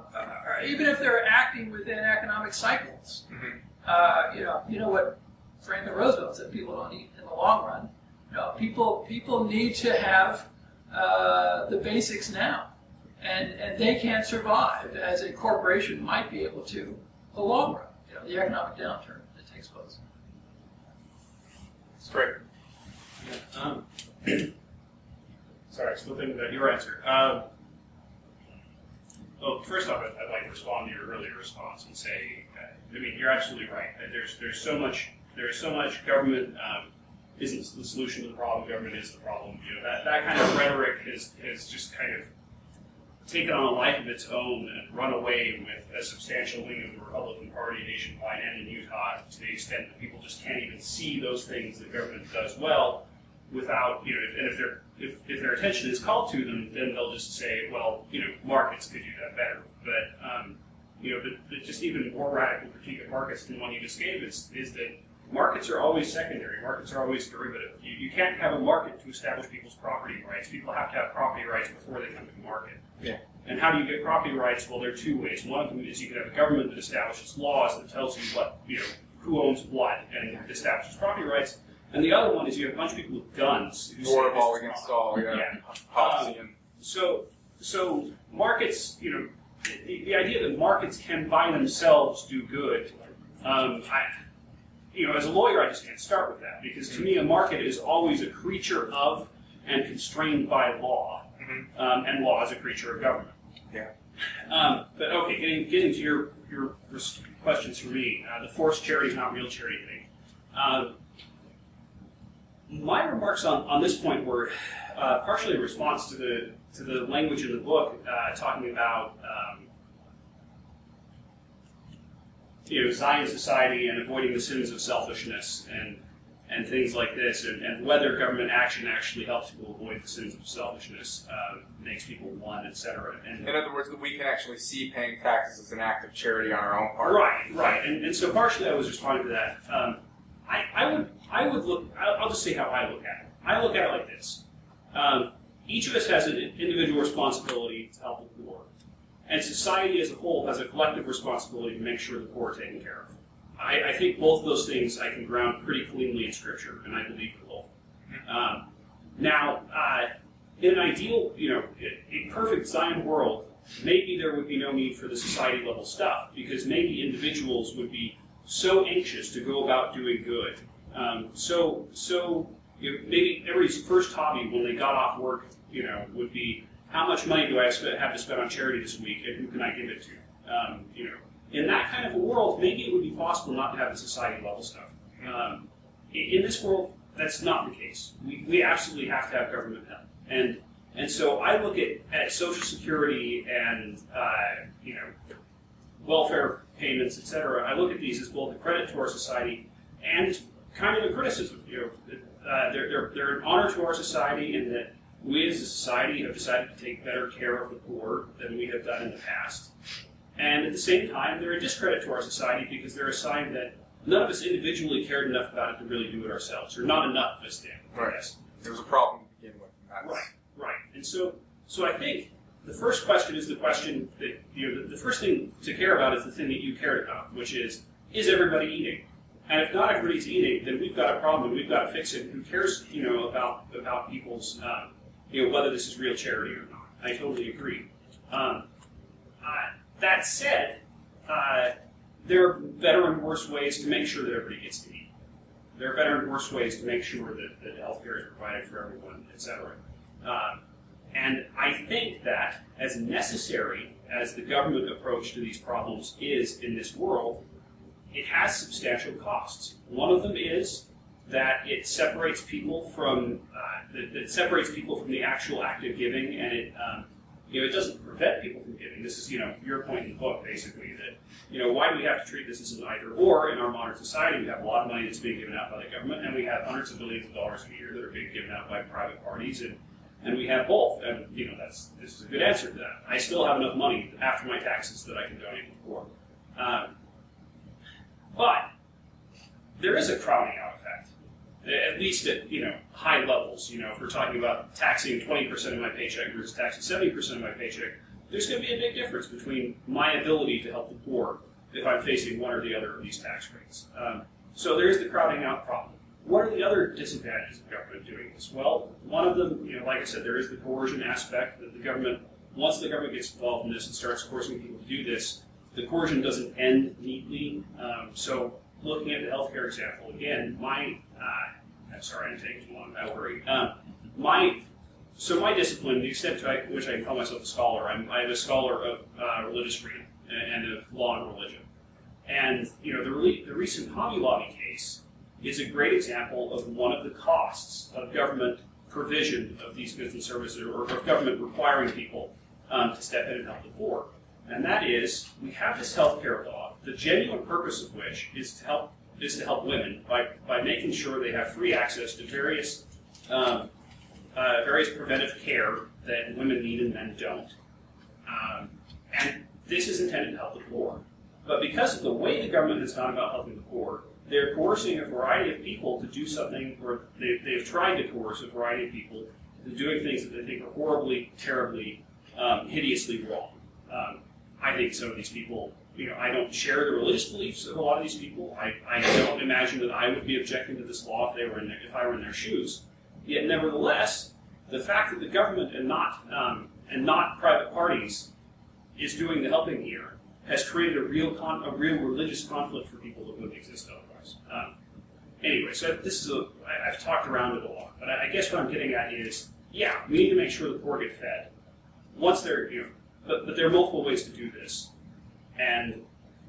even if they're acting within economic cycles, Mhm. uh, you know, you know what Franklin Roosevelt said: people don't eat in the long run. You know, people people need to have uh, the basics now, and and they can't survive as a corporation might be able to the long run. You know, the economic downturn that takes place. It's great. Um, *clears throat* sorry, slipping about your answer. Um, well, first off, I'd, I'd like to respond to your earlier response and say, uh, I mean, you're absolutely right. There's there's so much there's so much government um, isn't the solution to the problem. Government is the problem. You know that, that kind of rhetoric has has just kind of taken on a life of its own and run away with a substantial wing of the Republican Party nationwide and in Utah to the extent that people just can't even see those things that government does well without, you know, and if their if, if their attention is called to them, then they'll just say, well, you know, markets could do that better. But um, you know, but, but just even more radical critique of markets than one you just gave is is that markets are always secondary. Markets are always derivative. You, you can't have a market to establish people's property rights. People have to have property rights before they come to the market. Yeah. And how do you get property rights? Well, there are two ways. One of them is you can have a government that establishes laws that tells you what, you know, who owns what and establishes property rights. And the other one is you have a bunch of people with guns War of all against all, yeah. Yeah. And So, so markets, you know, the, the idea that markets can by themselves do good, um, I, you know, as a lawyer, I just can't start with that because to me, a market is always a creature of and constrained by law, Mhm. um, and law is a creature of government. Yeah. Um, but okay, getting getting to your your questions for me, uh, the forced charity, not real charity thing. Um, my remarks on, on this point were uh, partially a response to the to the language in the book uh, talking about um, you know Zion society and avoiding the sins of selfishness and and things like this, and, and whether government action actually helps people avoid the sins of selfishness, uh, makes people one, etc. And in other words, that we can actually see paying taxes as an act of charity on our own part. Right, right, and, and so partially I was responding to that. Um, I, I would I would look. I'll, I'll just say how I look at it. I look at it like this: um, each of us has an individual responsibility to help and society as a whole has a collective responsibility to make sure the poor are taken care of. I, I think both of those things I can ground pretty cleanly in Scripture, and I believe in both. Um, now, uh, in an ideal, you know, a perfect Zion world, maybe there would be no need for the society level stuff because maybe individuals would be so anxious to go about doing good. Um, so, so you know, maybe everybody's first hobby when they got off work, you know, would be how much money do I have to spend on charity this week, and who can I give it to? Um, you know, in that kind of a world, maybe it would be possible not to have the society level stuff. Um, in, this world, that's not the case. We, we absolutely have to have government help, and and so I look at, at Social Security and uh, you know welfare payments, etc. I look at these as both a credit to our society and kind of a criticism. You know, uh, they're, they're, they're an honor to our society in that we as a society have decided to take better care of the poor than we have done in the past. And at the same time, they're a discredit to our society because they're a sign that none of us individually cared enough about it to really do it ourselves, or not enough of us did. Right. guess. There was a problem to begin with. Right, right. And so, so I think the first question is the question that you know. The, the first thing to care about is the thing that you cared about, which is is everybody eating? And if not everybody's eating, then we've got a problem. and We've got to fix it. Who cares, you know, about about people's, um, you know, whether this is real charity or not? I totally agree. Um, uh, that said, uh, there are better and worse ways to make sure that everybody gets to eat. There are better and worse ways to make sure that, that health care is provided for everyone, et cetera. Um, and I think that as necessary as the government approach to these problems is in this world, it has substantial costs. One of them is that it separates people from uh, that, that separates people from the actual act of giving, and it um, you know it doesn't prevent people from giving. This is you know your point in the book basically that you know why do we have to treat this as an either or in our modern society? We have a lot of money that's being given out by the government, and we have hundreds of billions of dollars a year that are being given out by private parties, and and we have both. And you know that's this is a good answer to that. I still have enough money after my taxes that I can donate poor. Um, but there is a crowding out effect, at least at you know high levels. You know, if we're talking about taxing 20% of my paycheck versus taxing 70% of my paycheck, there's going to be a big difference between my ability to help the poor if I'm facing one or the other of these tax rates. Um, so there is the crowding out problem. What are the other disadvantages of government doing this? Well, one of them, you know, like I said, there is the coercion aspect that the government, once the government gets involved in this and starts coercing people to do this, the coercion doesn't end neatly. Um, so, looking at the healthcare example again, my uh, I'm sorry, I'm taking too long. I worry. Um, my so my discipline, the extent to which I call myself a scholar, I'm, I'm a scholar of uh, religious freedom and of law and religion. And you know, the, the recent Hobby Lobby case is a great example of one of the costs of government provision of these goods and services, or of government requiring people um, to step in and help the poor. And that is, we have this health care law, the genuine purpose of which is to help is to help women by, by making sure they have free access to various um, uh, various preventive care that women need and men don't. Um, and this is intended to help the poor. But because of the way the government has gone about helping the poor, they're coercing a variety of people to do something, or they, they've tried to coerce a variety of people into doing things that they think are horribly, terribly, um, hideously wrong. Um, I think some of these people, you know, I don't share the religious beliefs of a lot of these people. I, I don't imagine that I would be objecting to this law if they were in their, if I were in their shoes. Yet, nevertheless, the fact that the government and not um, and not private parties is doing the helping here has created a real con- a real religious conflict for people that wouldn't exist otherwise. Um, anyway, so this is a I, I've talked around it a lot, but I, I guess what I'm getting at is, yeah, we need to make sure the poor get fed. Once they're you know, but, but there are multiple ways to do this, and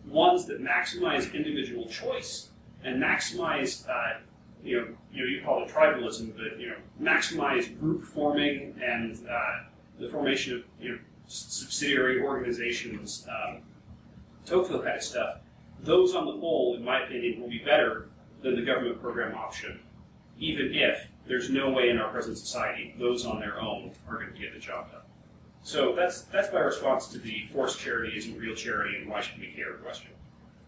ones that maximize individual choice and maximize uh, you know, you know, you call it tribalism, but you know, maximize group forming and uh, the formation of you know subsidiary organizations, um, Tocqueville kind of stuff. Those, on the whole, in my opinion, will be better than the government program option, even if there's no way in our present society those on their own are going to get the job done. So that's that's my response to the forced charity isn't real charity and why should we care question.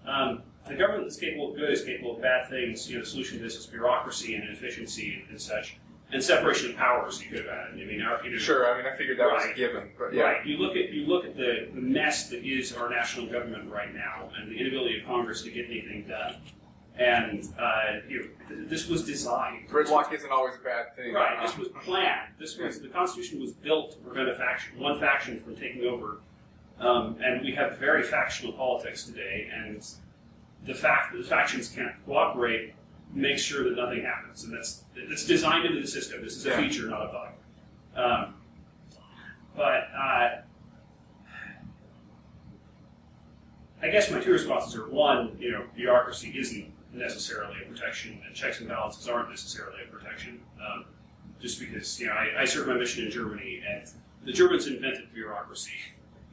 Um, the government that's capable of good is capable of bad things. You know, the solution to this is bureaucracy and inefficiency and, and such, and separation of powers. You could have added. I mean, our, you know, Sure, I mean, I figured that was a given, but yeah. Right. You look at you look at the, the mess that is our national government right now, and the inability of Congress to get anything done. And uh, you know, this was designed. Gridlock isn't always a bad thing. Right. This was planned. This was the Constitution was built to prevent a faction, one faction from taking over. Um, and we have very factional politics today, and the fact that the factions can't cooperate makes sure that nothing happens, and that's it's designed into the system. This is a Yeah. feature, not a bug. Um, but uh, I guess my two responses are one, you know, bureaucracy isn't necessarily a protection, and checks and balances aren't necessarily a protection. Um, just because, you know, I, I served my mission in Germany, and the Germans invented bureaucracy,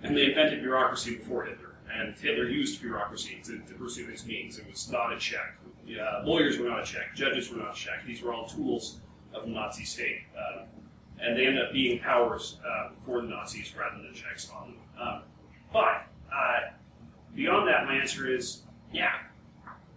and they invented bureaucracy before Hitler, and Hitler used bureaucracy to, to pursue his means. It was not a check. Yeah, lawyers were not a check. Judges were not a check. These were all tools of the Nazi state, um, and they ended up being powers uh, for the Nazis rather than checks on them. Um, but uh, beyond that, my answer is yeah,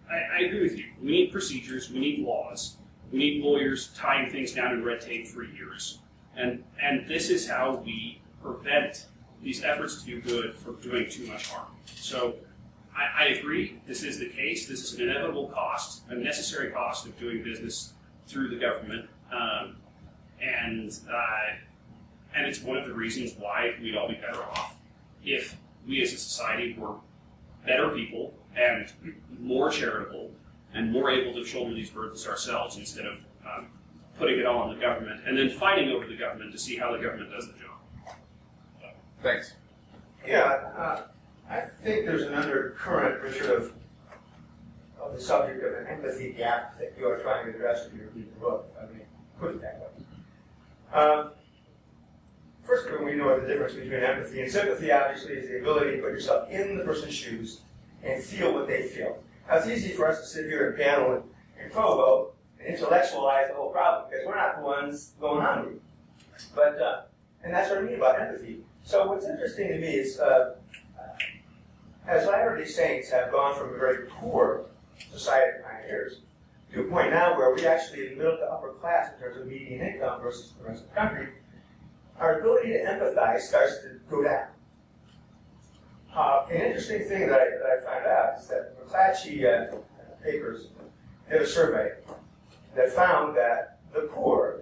I, I agree with you. We need procedures, we need laws, we need lawyers tying things down in red tape for years. And, and this is how we prevent these efforts to do good from doing too much harm. So I, I agree, this is the case. This is an inevitable cost, a necessary cost of doing business through the government. Um, and, uh, and it's one of the reasons why we'd all be better off if we as a society were better people and more charitable and more able to shoulder these burdens ourselves instead of um, putting it all on the government and then fighting over the government to see how the government does the job. Thanks. Yeah, uh, I think there's an undercurrent, Richard, of, of the subject of an empathy gap that you are trying to address in your in your book. I mean, put it that way. Um, first of all, we know the difference between empathy and sympathy. Obviously, is the ability to put yourself in the person's shoes and feel what they feel. Now, it's easy for us to sit here and panel and, and provo and intellectualize the whole problem because we're not the ones going on hungry. But uh, and that's what I mean about empathy. So what's interesting to me is, uh, as Latter-day Saints have gone from a very poor society of pioneers to a point now where we actually in the middle to upper class in terms of median income versus the rest of the country, our ability to empathize starts to go down. Uh, an interesting thing that I, that I found out is that McClatchy uh, papers did a survey that found that the poor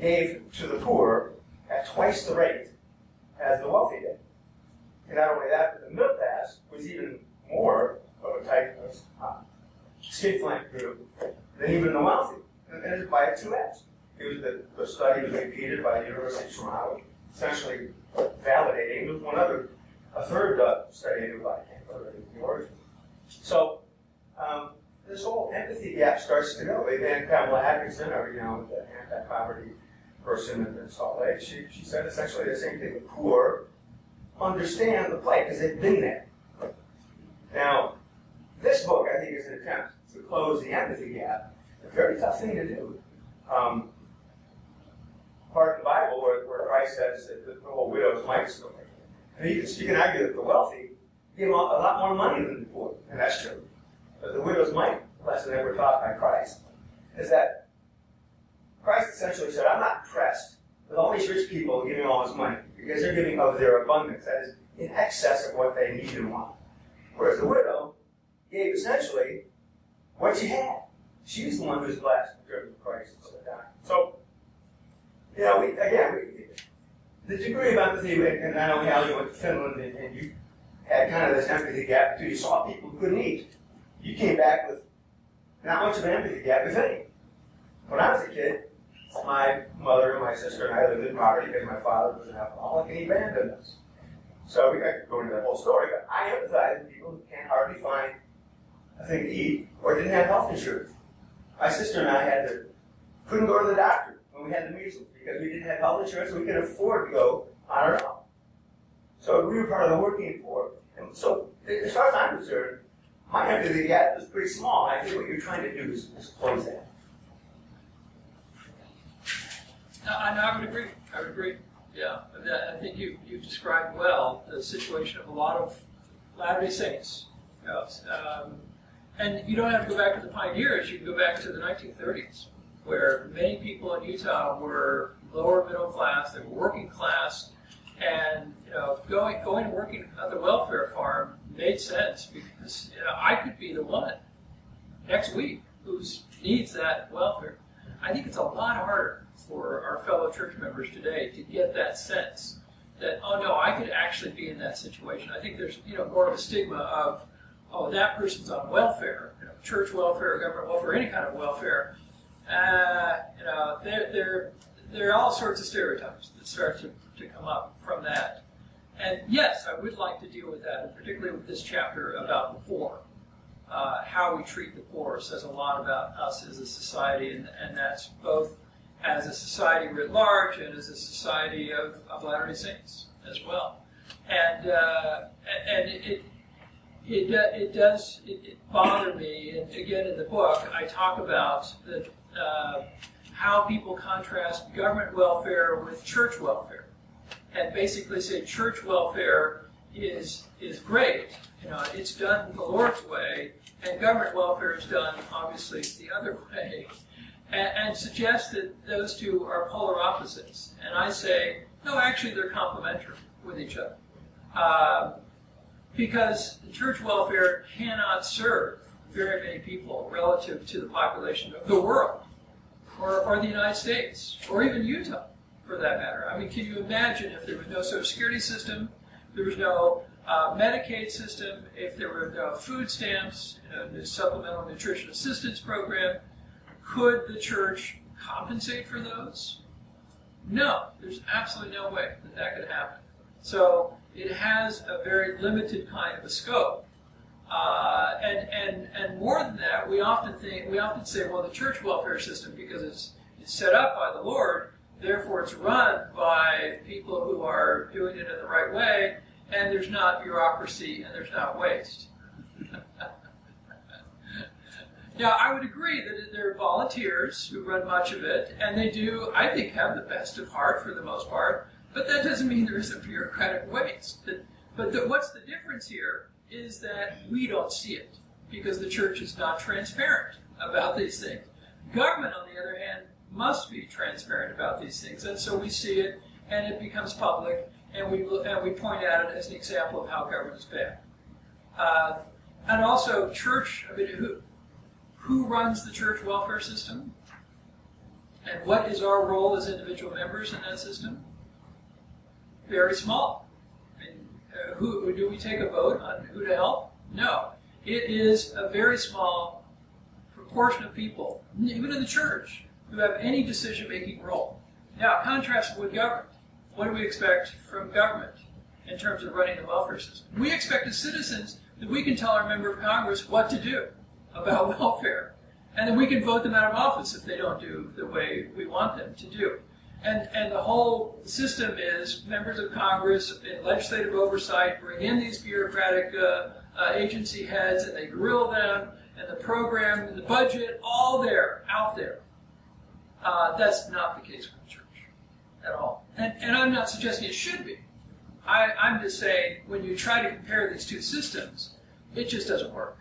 gave to the poor at twice the rate as the wealthy did. And not only that, but the middle class was even more of a tight uh, skinflint group than even the wealthy. And it's by 2x. It was the, the study was repeated by the University of Toronto, essentially validating with one other, a third uh, study I knew about, the origin. So, um, this whole empathy gap starts to go. And Pamela Atkinson, or you know, the anti-poverty person in Salt Lake, she, she said essentially the same thing. The poor understand the plight because they've been there. Now, this book, I think, is an attempt to close the empathy gap. A very tough thing to do. Um, part of the Bible where, where Christ says that the whole widow's mite story. And you can, you can argue that the wealthy give a lot more money than the poor, and that's true. But the widow's mite lesson that we're taught by Christ is that Christ essentially said, I'm not pressed with all these rich people giving all this money because they're giving of their abundance, that is, in excess of what they need and want. Whereas the widow gave essentially what she had. She's the one who's blessed in terms of Christ. So, you know, we, again, we, the degree of empathy, and I know how you went to Finland and, and you had kind of this empathy gap too. You saw people who couldn't eat. You came back with not much of an empathy gap, if any. When I was a kid, my mother and my sister and I lived in poverty because my father was an alcoholic and he abandoned us. So we could go into that whole story, but I empathize with people who can't hardly find a thing to eat or didn't have health insurance. My sister and I had to couldn't go to the doctor when we had the measles because we didn't have health insurance, so we could afford to go on our own. So we were part of the working poor. And so as far as I'm concerned, my empathy gap is pretty small. I think what you're trying to do is, is close that. I, I would agree. I would agree. Yeah, I think you you described well the situation of a lot of Latter-day Saints. You know, um, and you don't have to go back to the pioneers. You can go back to the 1930s, where many people in Utah were lower middle class. They were working class, and you know, going going and working at the welfare farm made sense because you know, I could be the one next week who needs that welfare. I think it's a lot harder for our fellow church members today to get that sense that oh no, I could actually be in that situation. I think there's you know more of a stigma of oh that person's on welfare, you know, church welfare, government welfare, any kind of welfare. Uh, you know, there there there are all sorts of stereotypes that start to, to come up from that. And yes, I would like to deal with that, and particularly with this chapter about the poor. Uh, how we treat the poor says a lot about us as a society, and, and that's both as a society writ large and as a society of, of Latter-day Saints as well. And uh, and it it, it does it, it bother me. And again, in the book, I talk about the, uh, how people contrast government welfare with church welfare, and basically say church welfare is is great. You know, it's done the Lord's way, and government welfare is done obviously the other way and, and suggest that those two are polar opposites. And I say, no, actually, they're complementary with each other. Um, because church welfare cannot serve very many people relative to the population of the world, or, or the United States, or even Utah, for that matter. I mean, can you imagine if there was no social security system, there was no uh, Medicaid system, if there were no food stamps, you know, the supplemental nutrition assistance program, could the church compensate for those? No, there's absolutely no way that that could happen. So it has a very limited kind of a scope. Uh, and, and, and more than that, we often think, we often say, well, the church welfare system, because it's, it's set up by the Lord, therefore it's run by people who are doing it in the right way, and there's not bureaucracy and there's not waste. *laughs* Now, I would agree that there are volunteers who run much of it, and they do, I think, have the best of heart for the most part, but that doesn't mean there isn't bureaucratic waste. But the, what's the difference here is that we don't see it, because the church is not transparent about these things. Government, on the other hand, must be transparent about these things, and so we see it, and it becomes public, and we, and we point at it as an example of how government is bad. Uh, and also, church, I mean, who, who runs the church welfare system? And what is our role as individual members in that system? Very small. Who do we take a vote on who to help? No. It is a very small proportion of people, even in the church, who have any decision making role. Now, contrast with government. What do we expect from government in terms of running the welfare system? We expect as citizens that we can tell our member of Congress what to do about *laughs* welfare. And then we can vote them out of office if they don't do the way we want them to do. And, and the whole system is members of Congress in legislative oversight bring in these bureaucratic uh, uh, agency heads and they grill them, and the program, and the budget, all there, out there. Uh, that's not the case with the church at all. And, and I'm not suggesting it should be. I, I'm just saying when you try to compare these two systems, it just doesn't work.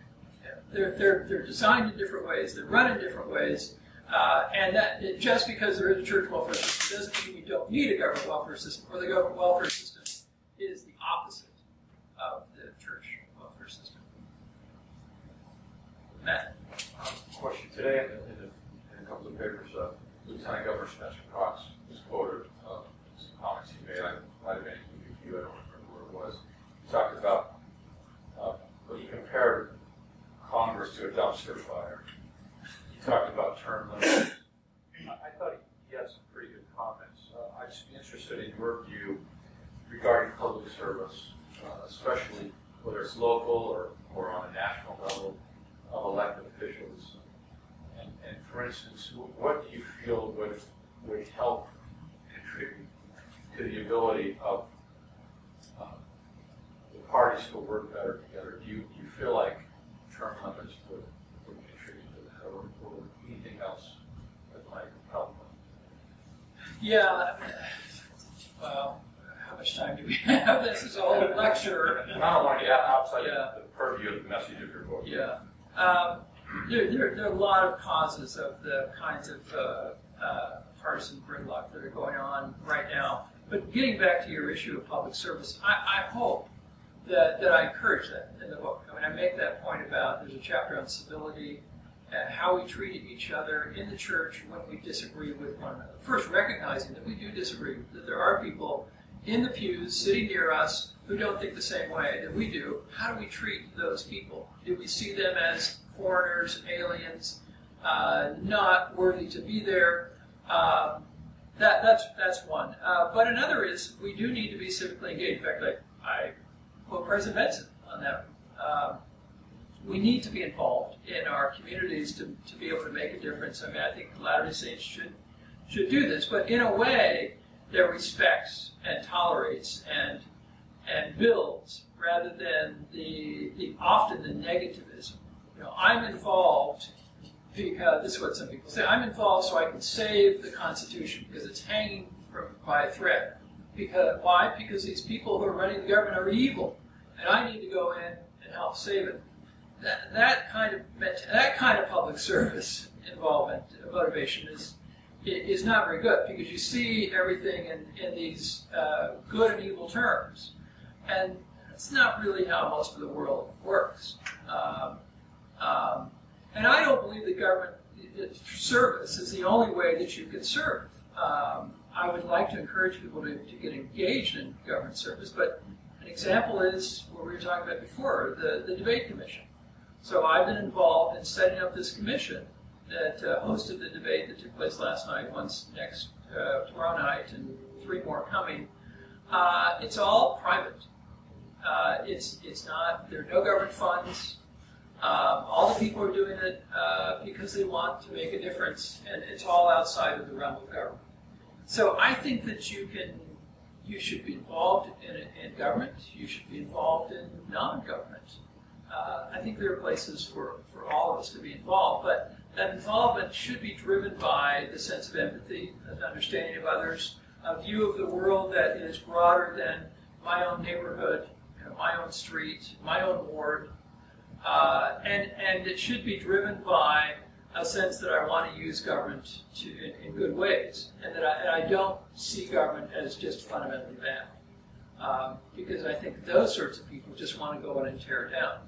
They're, they're, they're designed in different ways, they're run in different ways, uh, and that it, just because there is a church welfare system doesn't mean you don't need a government welfare system, or the government welfare system is the opposite of the church welfare system. Matt? Question today in, in, a, in a couple of papers, uh, Lieutenant Governor Spencer Cox was quoted uh, some comments he made. I might have been in UQ, I don't remember where it was. He talked about uh, when he compared Congress to a dumpster fire. He talked about term limits. I, *coughs* I thought he, he had some pretty good comments. Uh, I'd just be interested in your view regarding public service, uh, especially whether it's local or, or on a national level of elected officials. And, and for instance, what do you feel would, would help contribute to the ability of uh, the parties to work better together? Do you, do you feel like term limits would, would contribute to that or, or anything else that might help them? Yeah, well, how much time do we have? *laughs* This is a whole lecture. And I don't want to get outside Yeah. the purview of the message of your book. Yeah. Um, there, there, there are a lot of causes of the kinds of uh, uh, partisan gridlock that are going on right now. But getting back to your issue of public service, I, I hope that, that I encourage that in the book. I mean, I make that point about there's a chapter on civility and how we treat each other in the church when we disagree with one another. First, recognizing that we do disagree, that there are people in the pews sitting near us who don't think the same way that we do. How do we treat those people? Do we see them as foreigners, aliens, uh, not worthy to be there? Um, that, that's, that's one. Uh, but another is we do need to be civically engaged. In fact, I, I quote President Benson on that. We need to be involved in our communities to, to be able to make a difference. I mean, I think Latter-day Saints should should do this, but in a way that respects and tolerates and and builds rather than the, the often the negativism. You know, I'm involved because this is what some people say. I'm involved so I can save the Constitution because it's hanging from, by a thread. Because why? Because these people who are running the government are evil, and I need to go in and help save it. That, that kind of that kind of public service involvement motivation is is not very good because you see everything in, in these uh, good and evil terms. And that's not really how most of the world works. Um, um, and I don't believe that government service is the only way that you can serve. Um, I would like to encourage people to, to get engaged in government service, but an example is what we were talking about before, the, the debate commission. So I've been involved in setting up this commission that uh, hosted the debate that took place last night, once next uh, tomorrow night, and three more coming. Uh, it's all private. Uh, it's it's not. There are no government funds. Um, all the people are doing it uh, because they want to make a difference, and it's all outside of the realm of government. So I think that you can, you should be involved in, in government. You should be involved in non-government. Uh, I think there are places for, for all of us to be involved, but that involvement should be driven by the sense of empathy, an understanding of others, a view of the world that is broader than my own neighborhood, you know, my own street, my own ward, uh, and and it should be driven by a sense that I want to use government to, in, in good ways, and that I, and I don't see government as just fundamentally bad, um, because I think those sorts of people just want to go in and tear it down.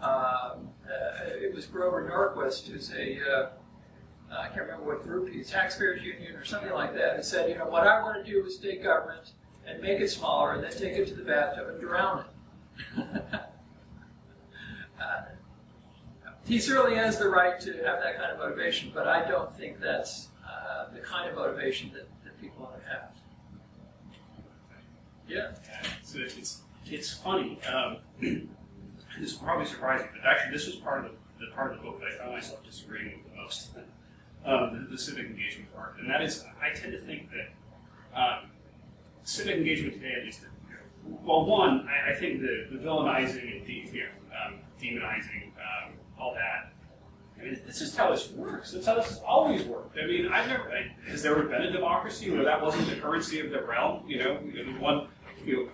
Um, uh, it was Grover Norquist, who's a uh, I can't remember what group he's, Taxpayers Union or something like that, who said, you know, what I want to do is take government and make it smaller and then take it to the bathtub and drown it. *laughs* uh, he certainly has the right to have that kind of motivation, but I don't think that's uh, the kind of motivation that, that people ought to have. Yeah. Yeah, it's, it's, it's funny. Um, *clears throat* this will probably surprising, but actually, this was part of the, the part of the book that I found myself disagreeing with the most. *laughs* um, the, the civic engagement part, and that is, I tend to think that um, civic engagement today, at least, well, one, I, I think the, the villainizing and de, you know, um, demonizing um, all that. I mean, this is how this works. That's how this has always worked. I mean, I've never. I, has there ever been a democracy where that wasn't the currency of the realm? You know, one, you know,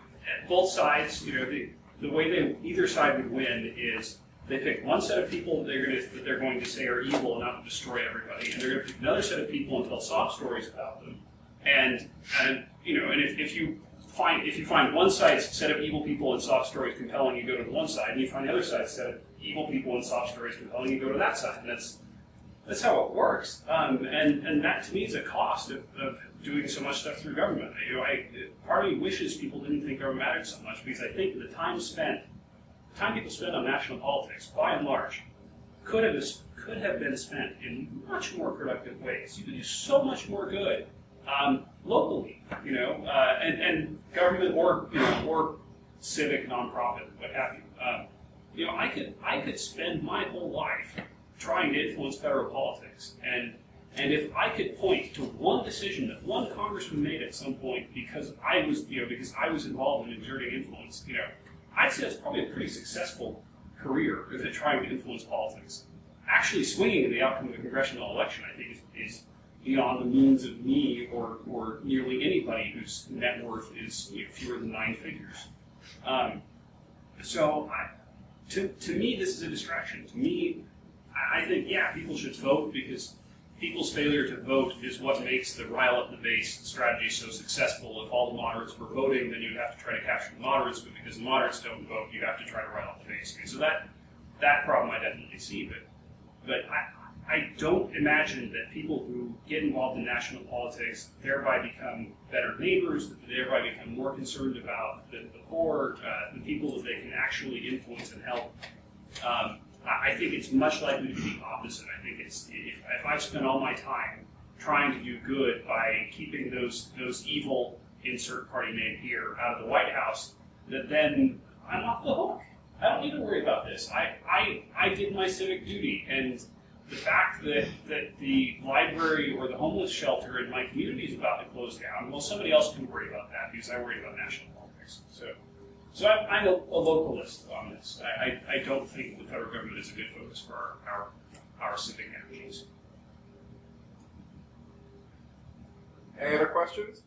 both sides. You know, the the way they either side would win is they pick one set of people they're going to that they're going to say are evil and to destroy everybody, and they're going to pick another set of people and tell soft stories about them. And and you know, and if, if you find if you find one side's set of evil people and soft stories compelling, you go to the one side, and you find the other side's set of evil people and soft stories compelling, you go to that side. And that's that's how it works. Um, and and that to me is a cost of, of doing so much stuff through government. You know, I, part of me wishes people didn't think government mattered so much because I think the time spent, the time people spend on national politics, by and large, could have could have been spent in much more productive ways. You could do so much more good um, locally, you know, uh, and, and government or you know or civic nonprofit, what have you. Um, you know, I could I could spend my whole life trying to influence federal politics, and and if I could point to one decision that one congressman made at some point because I was you know because I was involved in exerting influence, you know, I'd say it's probably a pretty successful career if it trying to influence politics. Actually, swinging the outcome of the congressional election, I think, is, is beyond the means of me or, or nearly anybody whose net worth is you know, fewer than nine figures. Um, so, I, to, to me, this is a distraction. To me, I think, yeah, people should vote because people's failure to vote is what makes the rile up the base strategy so successful. If all the moderates were voting, then you'd have to try to capture the moderates, but because the moderates don't vote, you have to try to rile up the base. Okay, so that that problem I definitely see, but but I, I don't imagine that people who get involved in national politics thereby become better neighbors, thereby become more concerned about the, the poor, uh, the people that they can actually influence and help. Um, I think it's much likely to be the opposite. I think it's if, if I've spent all my time trying to do good by keeping those those evil insert party name here out of the White House, that then I'm off the hook. I don't need to worry about this. I, I, I did my civic duty, and the fact that, that the library or the homeless shelter in my community is about to close down, well, somebody else can worry about that because I worry about national politics. So, so I'm, I'm a, a localist on this. I, I, I don't think the federal government is a good focus for our, our, our civic energies. Any other questions?